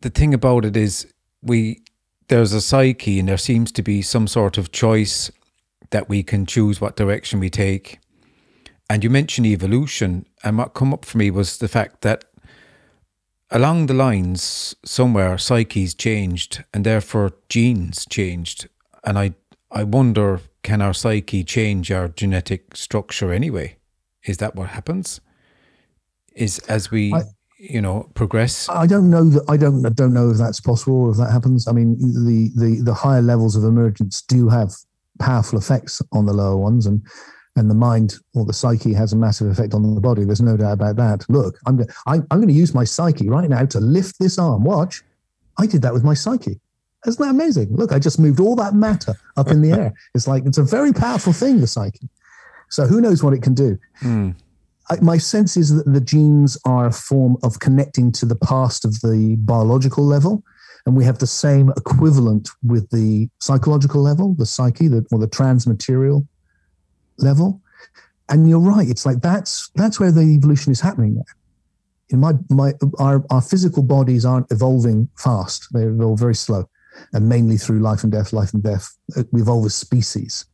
the thing about it is, we there's a psyche, and there seems to be some sort of choice that we can choose what direction we take. And you mentioned evolution, and what come up for me was the fact that along the lines somewhere psyches changed, and therefore genes changed. And I I wonder can our psyche change our genetic structure anyway? Is that what happens? Is as we I, you know progress? I don't know that I don't I don't know if that's possible or if that happens. I mean, the the the higher levels of emergence do have powerful effects on the lower ones, and and the mind or the psyche has a massive effect on the body. There's no doubt about that. Look, I'm going I'm, going to use my psyche right now to lift this arm. Watch, I did that with my psyche. Isn't that amazing? Look, I just moved all that matter up in the [LAUGHS] air. It's like it's a very powerful thing, the psyche. So who knows what it can do? Mm. I, my sense is that the genes are a form of connecting to the past of the biological level, and we have the same equivalent with the psychological level, the psyche, the, or the transmaterial level. And you're right; it's like that's that's where the evolution is happening now. In my my our, our physical bodies aren't evolving fast; they evolve very slow and mainly through life and death, life and death. Uh, we evolve as species.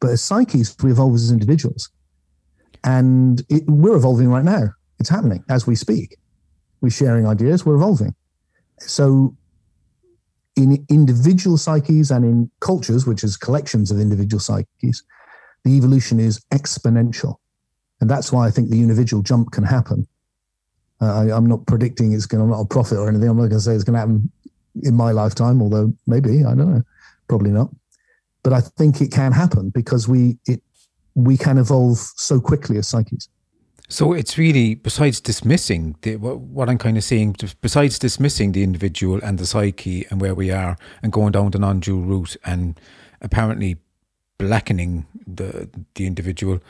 But as psyches, we evolve as individuals. And it, we're evolving right now. It's happening as we speak. We're sharing ideas, we're evolving. So, in individual psyches and in cultures, which is collections of individual psyches, the evolution is exponential. And that's why I think the individual jump can happen. Uh, I, am not predicting it's going to not a prophet or anything. I'm not going to say it's going to happen in my lifetime, although maybe I don't know, probably not. But I think it can happen because we it we can evolve so quickly as psyches. So it's really besides dismissing the, what, what I'm kind of saying, besides dismissing the individual and the psyche and where we are, and going down the non-dual route, and apparently blackening the the individual,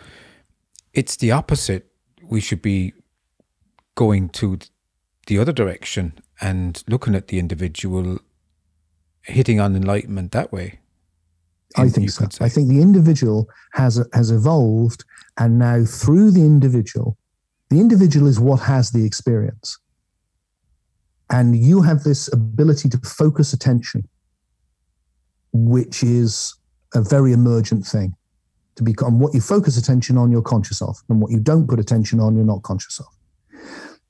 it's the opposite. We should be going to the other direction and looking at the individual hitting on enlightenment that way. I think so. I think the individual has has evolved, and now through the individual, the individual is what has the experience, and you have this ability to focus attention, which is a very emergent thing. To become what you focus attention on, you're conscious of, and what you don't put attention on, you're not conscious of.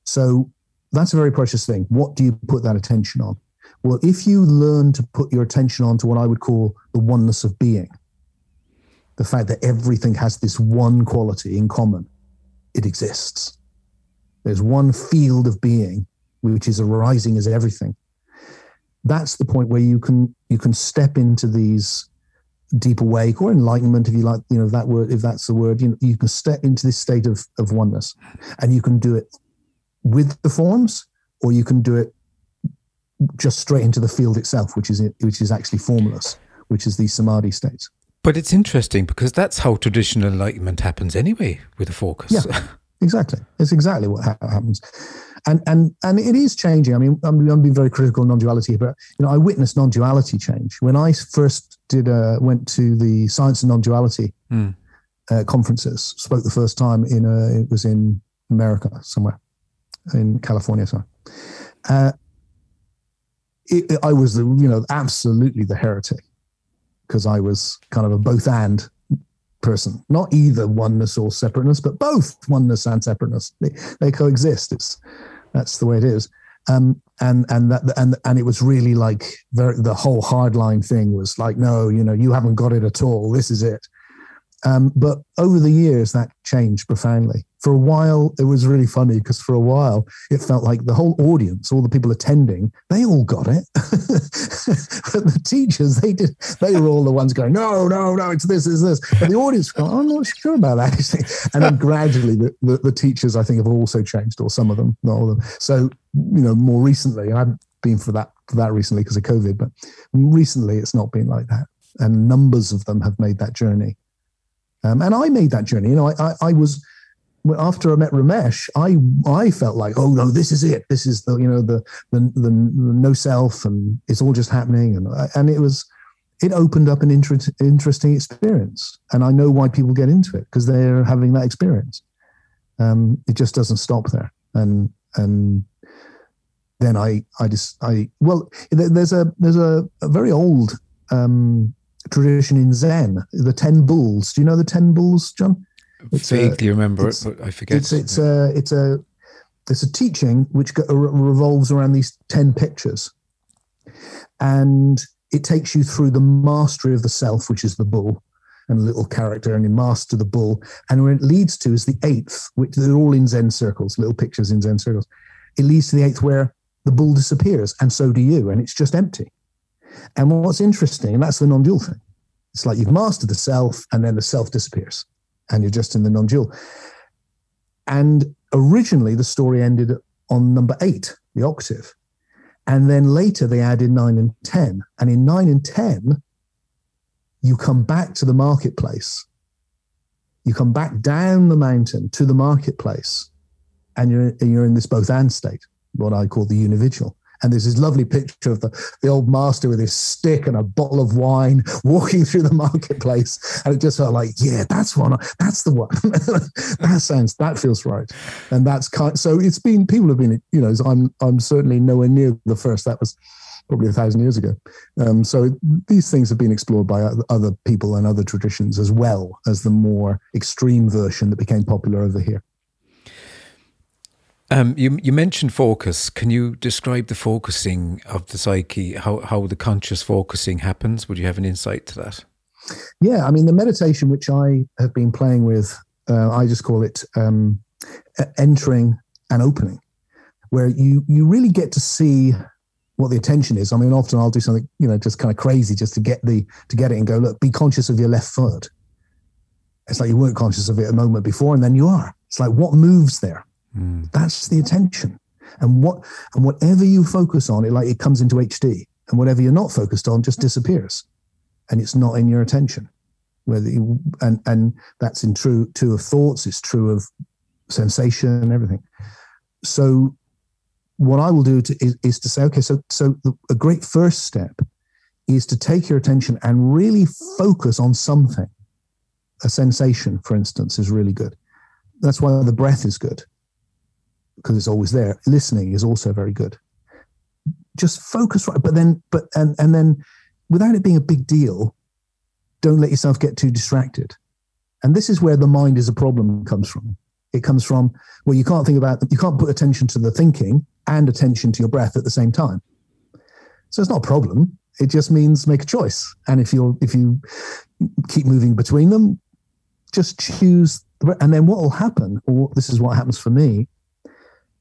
So that's a very precious thing. What do you put that attention on? Well, if you learn to put your attention on to what I would call the oneness of being, the fact that everything has this one quality in common, it exists. There's one field of being which is arising as everything. That's the point where you can you can step into these deep awake or enlightenment, if you like, you know, that word, if that's the word, you know, you can step into this state of, of oneness and you can do it with the forms or you can do it just straight into the field itself, which is, which is actually formless, which is the samadhi states. But it's interesting because that's how traditional enlightenment happens anyway with a focus. Yeah, exactly. It's exactly what ha- happens and and and it is changing. I mean, I'm, I'm being very critical of non-duality, but you know, I witnessed non-duality change when I first did uh, went to the science and non-duality mm. uh, conferences. Spoke the first time in a, it was in America somewhere, in California somewhere. Uh, it, it, I was the you know absolutely the heretic because I was kind of a both and person, not either oneness or separateness, but both oneness and separateness. They, they coexist. It's that's the way it is. Um, and and that and and it was really like the the whole hardline thing was like, no, you know, you haven't got it at all. This is it. Um, but over the years, that changed profoundly. For a while, it was really funny because for a while, it felt like the whole audience, all the people attending, they all got it. [LAUGHS] but the teachers, they did, they were all the ones going, no, no, no, it's this, it's this. But the audience going, I'm not sure about that. [LAUGHS] and then gradually, the, the, the, teachers, I think, have also changed, or some of them, not all of them. So, you know, more recently, I haven't been for that for that recently because of COVID, but recently, it's not been like that. And numbers of them have made that journey um, and I made that journey. You know, I, I, I, was after I met Ramesh, I I felt like, oh no, this is it. This is the you know the the, the, the no self, and it's all just happening. And and it was it opened up an inter- interesting experience. And I know why people get into it because they're having that experience. Um, it just doesn't stop there. And and then I I just I well there's a there's a, a very old um, tradition in Zen, the Ten Bulls. Do you know the Ten Bulls, John? It's Vaguely remember it, but I forget. It's, it's a it's a it's a teaching which revolves around these ten pictures, and it takes you through the mastery of the self, which is the bull, and a little character, and you master the bull, and where it leads to is the eighth, which they're all in Zen circles, little pictures in Zen circles. It leads to the eighth where the bull disappears, and so do you, and it's just empty. And what's interesting, and that's the non dual thing, it's like you've mastered the self and then the self disappears and you're just in the non dual. And originally the story ended on number eight, the octave. And then later they added nine and 10. And in nine and 10, you come back to the marketplace. You come back down the mountain to the marketplace and you're, you're in this both and state, what I call the unividual. And there's this lovely picture of the, the old master with his stick and a bottle of wine [LAUGHS] walking through the marketplace. And it just felt like, yeah, that's one. That's the one. [LAUGHS] that sounds, that feels right. And that's kind so it's been, people have been, you know, I'm, I'm certainly nowhere near the first. That was probably a thousand years ago. Um, so these things have been explored by other people and other traditions as well as the more extreme version that became popular over here. Um, you, you mentioned focus. Can you describe the focusing of the psyche, how, how the conscious focusing happens? Would you have an insight to that? Yeah, I mean, the meditation which I have been playing with, uh, I just call it um, entering and opening, where you, you really get to see what the attention is. I mean, often I'll do something, you know, just kind of crazy just to get the to get it and go, look, be conscious of your left foot. It's like you weren't conscious of it a moment before, and then you are. It's like what moves there? Mm. That's the attention. And what and whatever you focus on, it like it comes into HD. And whatever you're not focused on just disappears. And it's not in your attention. Whether you, and and that's in true true of thoughts, it's true of sensation and everything. So what I will do to, is, is to say, okay, so so the, a great first step is to take your attention and really focus on something. A sensation, for instance, is really good. That's why the breath is good because it's always there. Listening is also very good. Just focus right, but then, but and and then, without it being a big deal, don't let yourself get too distracted. And this is where the mind is a problem comes from. It comes from where you can't think about, you can't put attention to the thinking and attention to your breath at the same time. So it's not a problem. It just means make a choice. And if you're if you keep moving between them, just choose. And then what will happen, or this is what happens for me,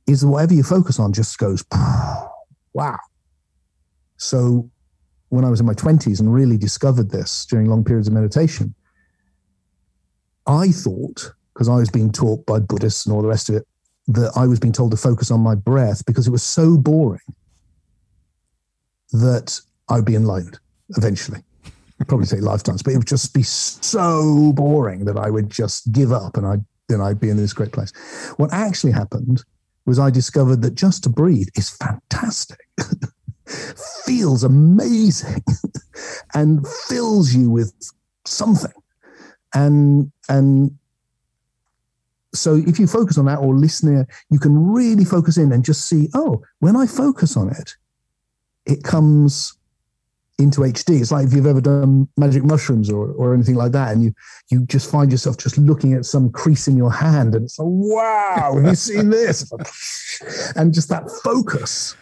is whatever you focus on just goes, [SIGHS] wow. So when I was in my 20s and really discovered this during long periods of meditation, I thought, because I was being taught by Buddhists and all the rest of it, that I was being told to focus on my breath because it was so boring that I'd be enlightened eventually. Probably take lifetimes, but it would just be so boring that I would just give up and I'd then I'd be in this great place. What actually happened was I discovered that just to breathe is fantastic. [LAUGHS] Feels amazing [LAUGHS] and fills you with something. And and so if you focus on that or listen you can really focus in and just see, oh, when I focus on it, it comes into HD. It's like if you've ever done magic mushrooms or, or anything like that, and you you just find yourself just looking at some crease in your hand, and it's like, wow, have you [LAUGHS] seen this? and just that focus,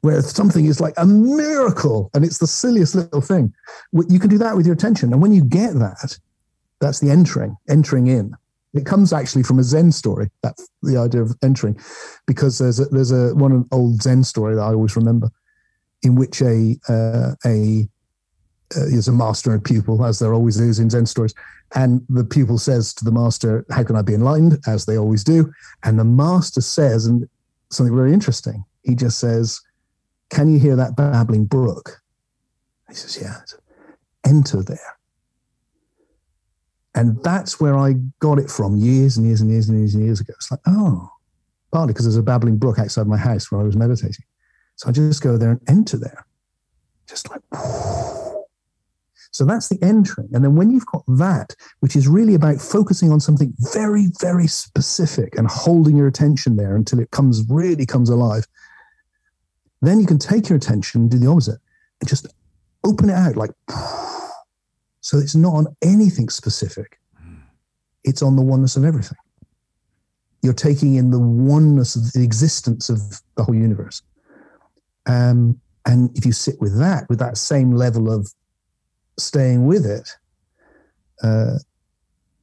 where something is like a miracle, and it's the silliest little thing. You can do that with your attention, and when you get that, that's the entering, entering in. It comes actually from a Zen story. That the idea of entering, because there's a, there's a one old Zen story that I always remember in which a uh, a uh, is a master and pupil, as there always is in Zen stories. And the pupil says to the master, "How can I be enlightened?" As they always do. And the master says, and something very interesting. He just says, "Can you hear that babbling brook?" He says, "Yeah." Enter there. And that's where I got it from years and years and years and years and years ago. It's like, oh, partly because there's a babbling brook outside my house when I was meditating. So I just go there and enter there, just like. So that's the entering. And then when you've got that, which is really about focusing on something very, very specific and holding your attention there until it comes really comes alive, then you can take your attention and do the opposite and just open it out like so it's not on anything specific. It's on the oneness of everything. You're taking in the oneness of the existence of the whole universe. Um, and if you sit with that, with that same level of staying with it, uh,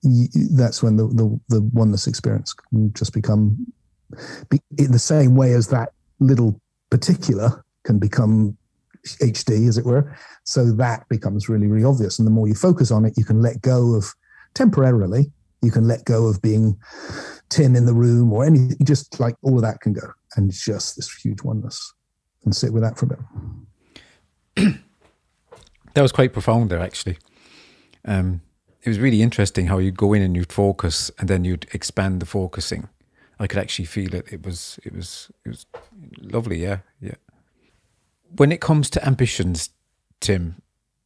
you, that's when the, the, the oneness experience can just become be, in the same way as that little particular can become HD, as it were. So that becomes really, really obvious. And the more you focus on it, you can let go of temporarily, you can let go of being Tim in the room or anything, just like all of that can go. And just this huge oneness and sit with that for a bit. [CLEARS THROAT] that was quite profound there, actually. Um, it was really interesting how you go in and you'd focus and then you'd expand the focusing. I could actually feel it. It was it was it was lovely. Yeah, yeah. When it comes to ambitions, Tim,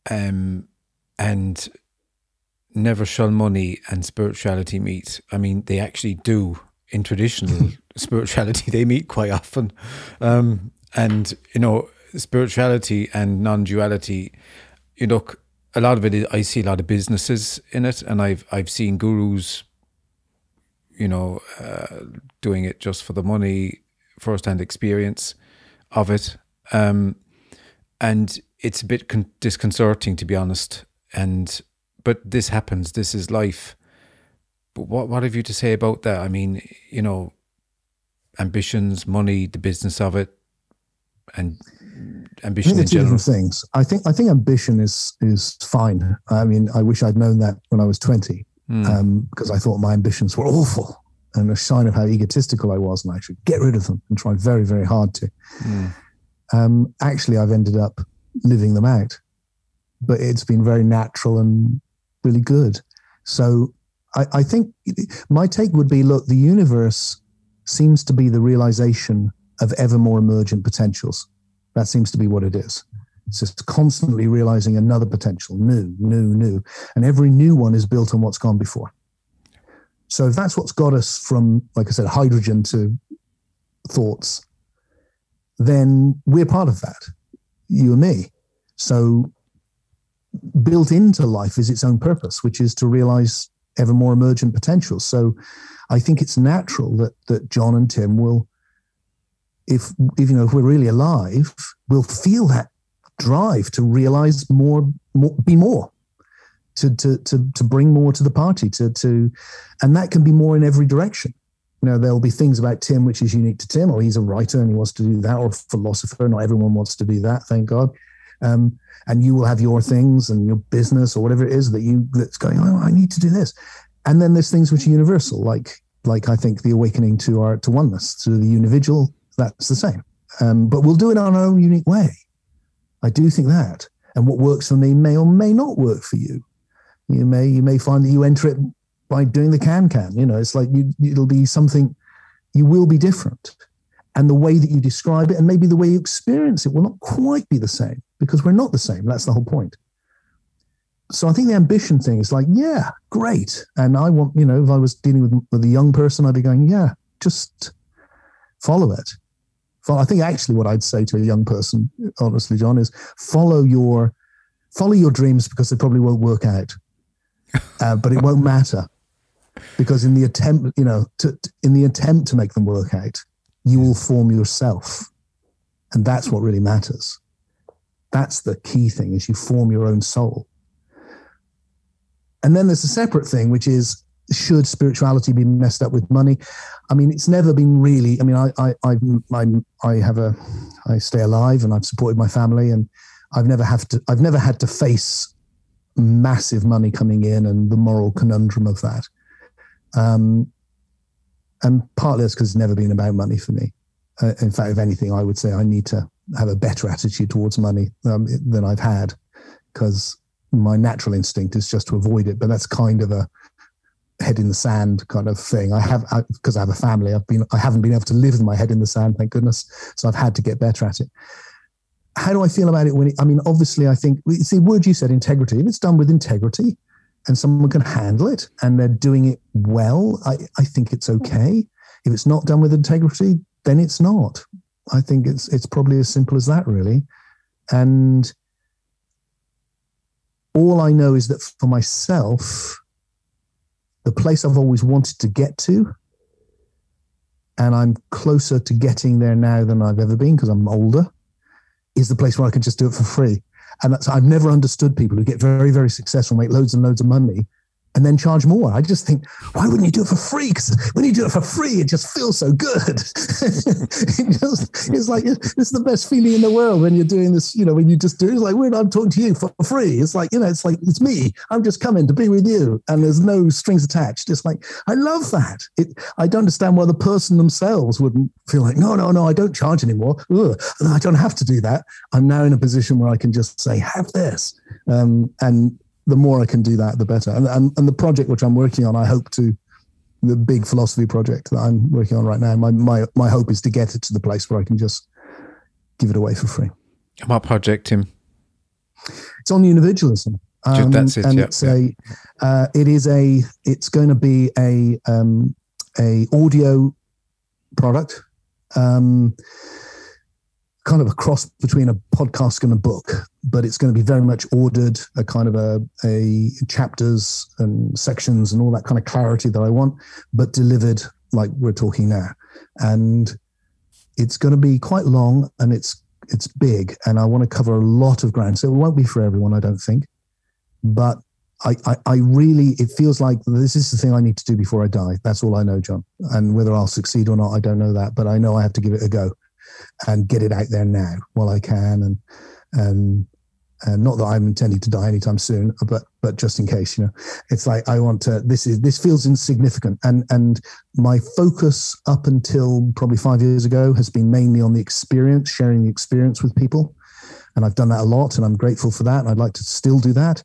um, and never shall money and spirituality meet. I mean, they actually do in traditional [LAUGHS] spirituality. They meet quite often. Um, and you know spirituality and non-duality you look a lot of it is, I see a lot of businesses in it and I've I've seen gurus you know uh, doing it just for the money first-hand experience of it. Um, and it's a bit con- disconcerting to be honest. And but this happens. This is life. But what what have you to say about that? I mean you know ambitions money the business of it and ambition I think two different things. I think I think ambition is is fine. I mean, I wish I'd known that when I was twenty, mm. um, because I thought my ambitions were awful and a sign of how egotistical I was, and I should get rid of them and try very very hard to. Mm. Um, actually, I've ended up living them out, but it's been very natural and really good. So I, I think my take would be: look, the universe seems to be the realization of ever more emergent potentials. That seems to be what it is. It's just constantly realizing another potential, new, new, new. And every new one is built on what's gone before. So if that's what's got us from, like I said, hydrogen to thoughts, then we're part of that, you and me. So built into life is its own purpose, which is to realize ever more emergent potentials. So I think it's natural that that John and Tim will if, if you know if we're really alive, we'll feel that drive to realize more, more be more, to, to to to bring more to the party, to to, and that can be more in every direction. You know, there'll be things about Tim which is unique to Tim, or he's a writer and he wants to do that, or a philosopher. Not everyone wants to do that, thank God. Um, and you will have your things and your business or whatever it is that you that's going. Oh, I need to do this. And then there's things which are universal, like like I think the awakening to our to oneness, to the unividual. That's the same. Um, but we'll do it on our own unique way. I do think that. And what works for me may or may not work for you. You may you may find that you enter it by doing the can can. You know, it's like you, it'll be something. You will be different, and the way that you describe it, and maybe the way you experience it, will not quite be the same because we're not the same. That's the whole point. So I think the ambition thing is like, yeah, great. And I want, you know, if I was dealing with, with a young person, I'd be going, yeah, just follow it. I think actually what I'd say to a young person, honestly, John, is follow your follow your dreams because they probably won't work out, [LAUGHS] uh, but it won't matter because in the attempt, you know, to, in the attempt to make them work out, you will form yourself, and that's what really matters. That's the key thing: is you form your own soul. And then there's a separate thing, which is should spirituality be messed up with money? I mean, it's never been really. I mean, I I I I, I have a I stay alive and I've supported my family and I've never have to I've never had to face massive money coming in and the moral conundrum of that. Um, and partly it's because it's never been about money for me. Uh, in fact, if anything, I would say I need to have a better attitude towards money um, than I've had because my natural instinct is just to avoid it. But that's kind of a head in the sand kind of thing. I have because I, I, have a family. I've been I haven't been able to live with my head in the sand, thank goodness. So I've had to get better at it. How do I feel about it when it, I mean, obviously, I think see word you said integrity. If it's done with integrity and someone can handle it and they're doing it well, I, I think it's okay. If it's not done with integrity, then it's not. I think it's it's probably as simple as that, really. And all I know is that for myself, the place I've always wanted to get to, and I'm closer to getting there now than I've ever been because I'm older, is the place where I can just do it for free. And that's I've never understood people who get very, very successful, make loads and loads of money, and then charge more. I just think, why wouldn't you do it for free? Because when you do it for free, it just feels so good. [LAUGHS] it just, it's like it's the best feeling in the world when you're doing this. You know, when you just do it, it's like when I'm talking to you for free. It's like you know, it's like it's me. I'm just coming to be with you, and there's no strings attached. It's like I love that. It, I don't understand why the person themselves wouldn't feel like, no, no, no, I don't charge anymore. Ugh, I don't have to do that. I'm now in a position where I can just say, have this, um, and the more I can do that, the better. And, and, and the project which I'm working on, I hope to, the big philosophy project that I'm working on right now, my, my, my hope is to get it to the place where I can just give it away for free. What project, Tim? It's on unividualism. Um, That's it. And yeah, it's yeah. a, uh, it is a, it's going to be a, um, a audio product. Um, kind of a cross between a podcast and a book, but it's going to be very much ordered, a kind of a, a chapters and sections and all that kind of clarity that I want, but delivered like we're talking now. And it's going to be quite long and it's it's big, and I want to cover a lot of ground. So it won't be for everyone, I don't think, but I, I, I, really, it feels like this is the thing I need to do before I die. That's all I know, John. And whether I'll succeed or not, I don't know that, but I know I have to give it a go and get it out there now while I can. And, and, and not that I'm intending to die anytime soon, but but just in case, you know, it's like I want to. This is this feels insignificant, and and my focus up until probably five years ago has been mainly on the experience, sharing the experience with people, and I've done that a lot, and I'm grateful for that, and I'd like to still do that.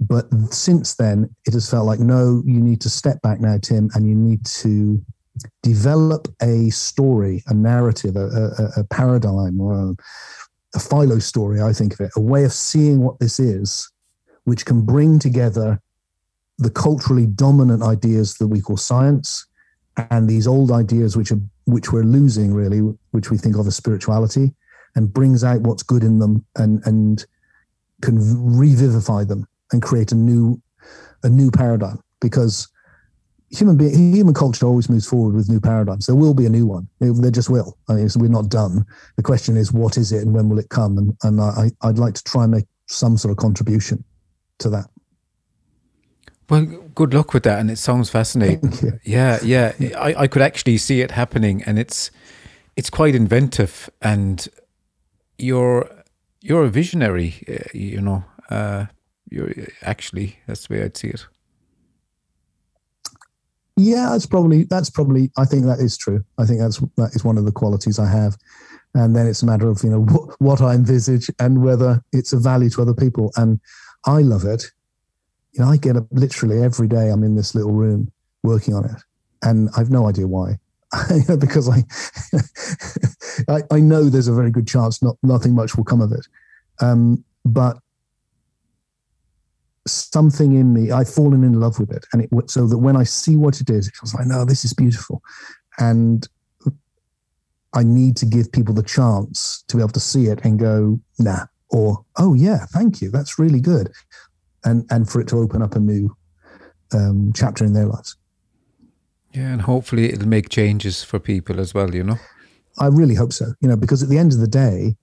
But since then, it has felt like no, you need to step back now, Tim, and you need to develop a story, a narrative, a, a, a paradigm, or a, a philo story, I think of it, a way of seeing what this is, which can bring together the culturally dominant ideas that we call science and these old ideas which are which we're losing really, which we think of as spirituality, and brings out what's good in them and and can revivify them and create a new a new paradigm. Because human being, human culture always moves forward with new paradigms. There will be a new one. There just will. I mean, we're not done. The question is, what is it, and when will it come? And and I, I'd like to try and make some sort of contribution to that. Well, good luck with that, and it sounds fascinating. Yeah, yeah, I, I could actually see it happening, and it's it's quite inventive, and you're you're a visionary, uh, you know. Uh, you're actually that's the way I'd see it. Yeah, that's probably that's probably. I think that is true. I think that's that is one of the qualities I have, and then it's a matter of you know [LAUGHS] what, what I envisage and whether it's of value to other people. And I love it you know, I get up literally every day. I'm in this little room working on it, and I've no idea why. [LAUGHS] because I, [LAUGHS] I, I know there's a very good chance not nothing much will come of it, um, but something in me, I've fallen in love with it, and it so that when I see what it is, it feels like, no, this is beautiful, and I need to give people the chance to be able to see it and go, nah, or oh yeah, thank you, that's really good and and for it to open up a new um, chapter in their lives. Yeah, and hopefully it'll make changes for people as well. You know, I really hope so. You know, because at the end of the day,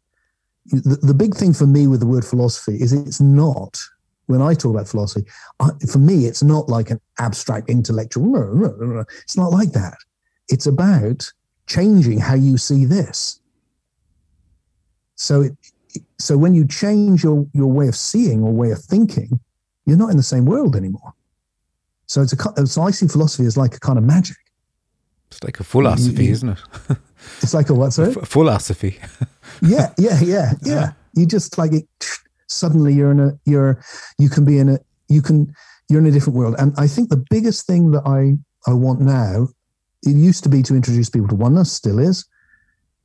the, the big thing for me with the word philosophy is it's not when I talk about philosophy. I, for me, it's not like an abstract intellectual. It's not like that. It's about changing how you see this. So it, so when you change your, your way of seeing or way of thinking, you're not in the same world anymore. So it's a so I see philosophy as like a kind of magic. It's like a philosophy, isn't it? it's like a what? Sorry, [LAUGHS] a philosophy. yeah, yeah, yeah, yeah. [LAUGHS] Uh-huh. You just like it. Suddenly, you're in a you're you can be in a you can you're in a different world. And I think the biggest thing that I I want now, it used to be to introduce people to oneness, still is,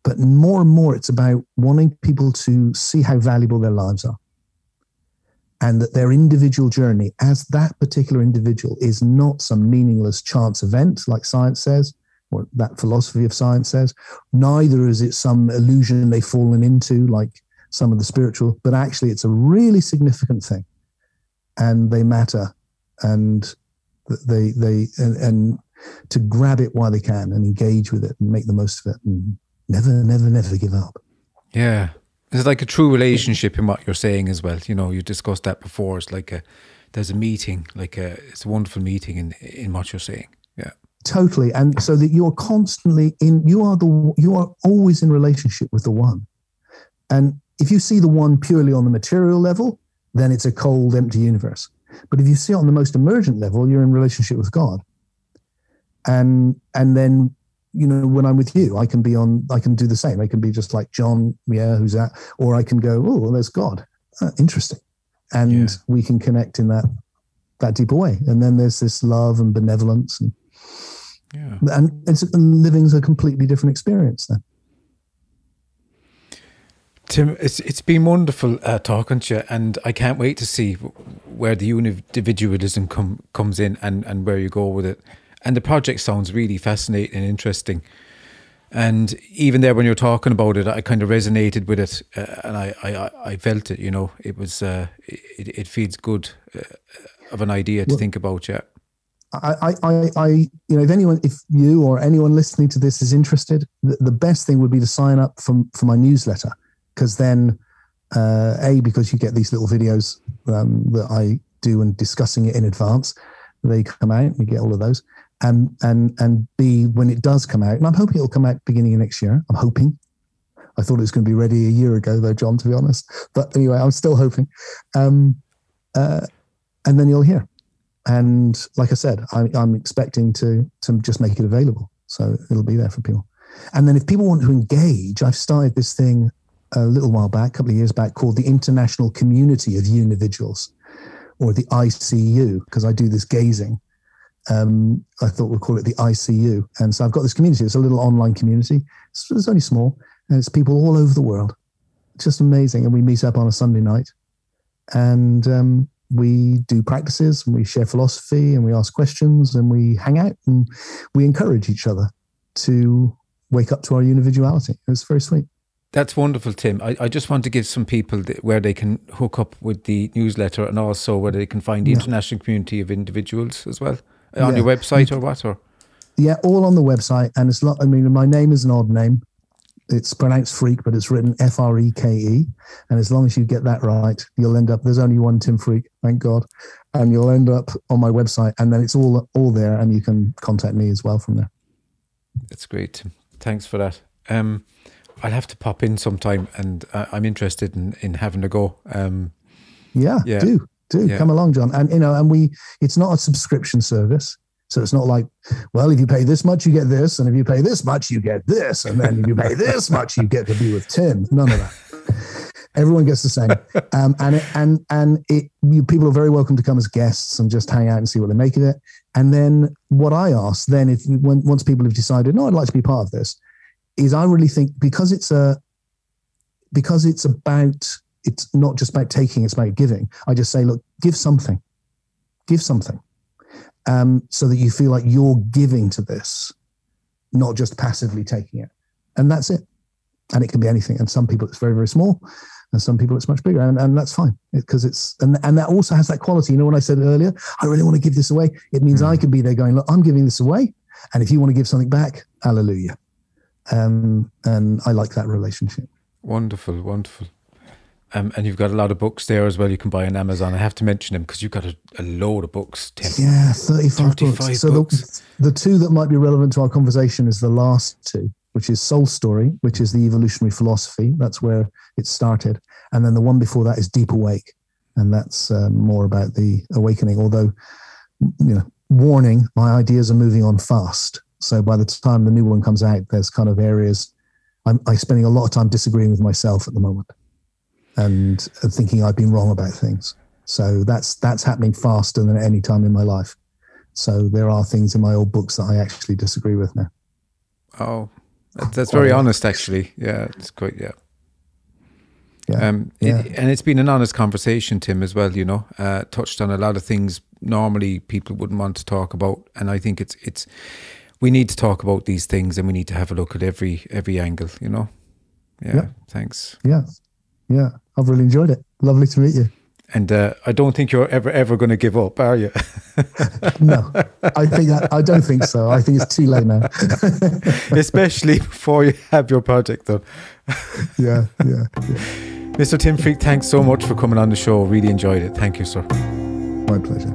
but more and more it's about wanting people to see how valuable their lives are and that their individual journey as that particular individual is not some meaningless chance event like science says or that philosophy of science says neither is it some illusion they've fallen into like some of the spiritual but actually it's a really significant thing and they matter and they they and, and to grab it while they can and engage with it and make the most of it and never never never give up yeah it's like a true relationship in what you're saying as well. You know, you discussed that before. It's like a there's a meeting, like a it's a wonderful meeting in in what you're saying. Yeah. Totally. And so that you're constantly in you are the you are always in relationship with the one. And if you see the one purely on the material level, then it's a cold, empty universe. But if you see it on the most emergent level, you're in relationship with God. And and then you know, when I'm with you, I can be on, I can do the same. I can be just like John, yeah, who's that? Or I can go, oh, well, there's God. Uh, interesting. And yeah. we can connect in that that deeper way. And then there's this love and benevolence and yeah. and it's and living's a completely different experience then. Tim, it's it's been wonderful uh, talking to you, and I can't wait to see where the unividualism come, comes in and, and where you go with it and the project sounds really fascinating and interesting. And even there, when you're talking about it, I kind of resonated with it, uh, and I, I, I felt it. You know, it was uh, it, it feels good uh, of an idea to well, think about. Yeah. I, I, I, you know, if anyone, if you or anyone listening to this is interested, the, the best thing would be to sign up for for my newsletter because then, uh, a because you get these little videos um, that I do and discussing it in advance, they come out. You get all of those, and and and B when it does come out, and I'm hoping it'll come out beginning of next year. I'm hoping. I thought it was going to be ready a year ago, though, John. To be honest, but anyway, I'm still hoping. Um, uh, and then you'll hear. And like I said, I, I'm expecting to to just make it available, so it'll be there for people. And then if people want to engage, I've started this thing a little while back, a couple of years back, called the International Community of Unividuals, or the ICU, because I do this gazing um, I thought we'll call it the ICU. And so I've got this community. It's a little online community. It's, it's only small, and it's people all over the world. It's just amazing. And we meet up on a Sunday night, and um, we do practices, and we share philosophy, and we ask questions, and we hang out, and we encourage each other to wake up to our individuality. It's very sweet. That's wonderful, Tim. I, I just want to give some people where they can hook up with the newsletter and also where they can find the yeah. international community of unividuals as well on yeah. your website or what? Or yeah, all on the website, and it's not. I mean, my name is an odd name, It's pronounced freak, but it's written F R E K E. And as long as you get that right, you'll end up. There's only one Tim Freke, thank God, and you'll end up on my website, and then it's all all there, and you can contact me as well from there. That's great. Thanks for that. Um, I'll have to pop in sometime, and uh, I'm interested in in having a go. Um, yeah, yeah, do do yeah. come along, John. And you know, and we it's not a subscription service. So it's not like, well, if you pay this much, you get this, and if you pay this much, you get this, and then if you pay this [LAUGHS] much, you get to be with Tim. None of that. Everyone gets the same, um, and it, and and it. You, people are very welcome to come as guests and just hang out and see what they make of it. And then what I ask then, if when, once people have decided, no, I'd like to be part of this, is I really think because it's a because it's about it's not just about taking, it's about giving. I just say, look, give something, give something um, so that you feel like you're giving to this, not just passively taking it. And that's it. And it can be anything. And some people it's very, very small, and some people it's much bigger. And, and that's fine because it's, and, and that also has that quality. You know, when I said earlier, I really want to give this away, it means I mm. can be there going, look, I'm giving this away. And if you want to give something back, hallelujah. Um, and I like that relationship. Wonderful, wonderful. Um, and you've got a lot of books there as well. You can buy on Amazon. I have to mention them because you've got a, a, load of books. Tim. Yeah, 35, 35 books. So. The, the two that might be relevant to our conversation is the last two, which is Soul Story, which is the evolutionary philosophy. That's where it started. And then the one before that is Deep Awake. And that's um, more about the awakening. Although, you know, warning, my ideas are moving on fast. So by the time the new one comes out, there's kind of areas I'm, I'm spending a lot of time disagreeing with myself at the moment and thinking I've been wrong about things. So that's that's happening faster than at any time in my life. So there are things in my old books that I actually disagree with now. Oh, that's very honest, actually. Yeah, it's quite yeah. Yeah, um, yeah. It, and it's been an honest conversation, Tim, as well. You know, uh, touched on a lot of things normally people wouldn't want to talk about, and I think it's it's we need to talk about these things, and we need to have a look at every every angle. You know, yeah. yeah. Thanks. Yeah, yeah. I've really enjoyed it. Lovely to meet you. And uh, I don't think you're ever ever going to give up, are you? [LAUGHS] no, I think that, I don't think so. I think it's too late now. [LAUGHS] [LAUGHS] Especially before you have your project done. yeah, yeah, yeah. Mr. Tim Freke, thanks so much for coming on the show. Really enjoyed it. Thank you, sir. My pleasure.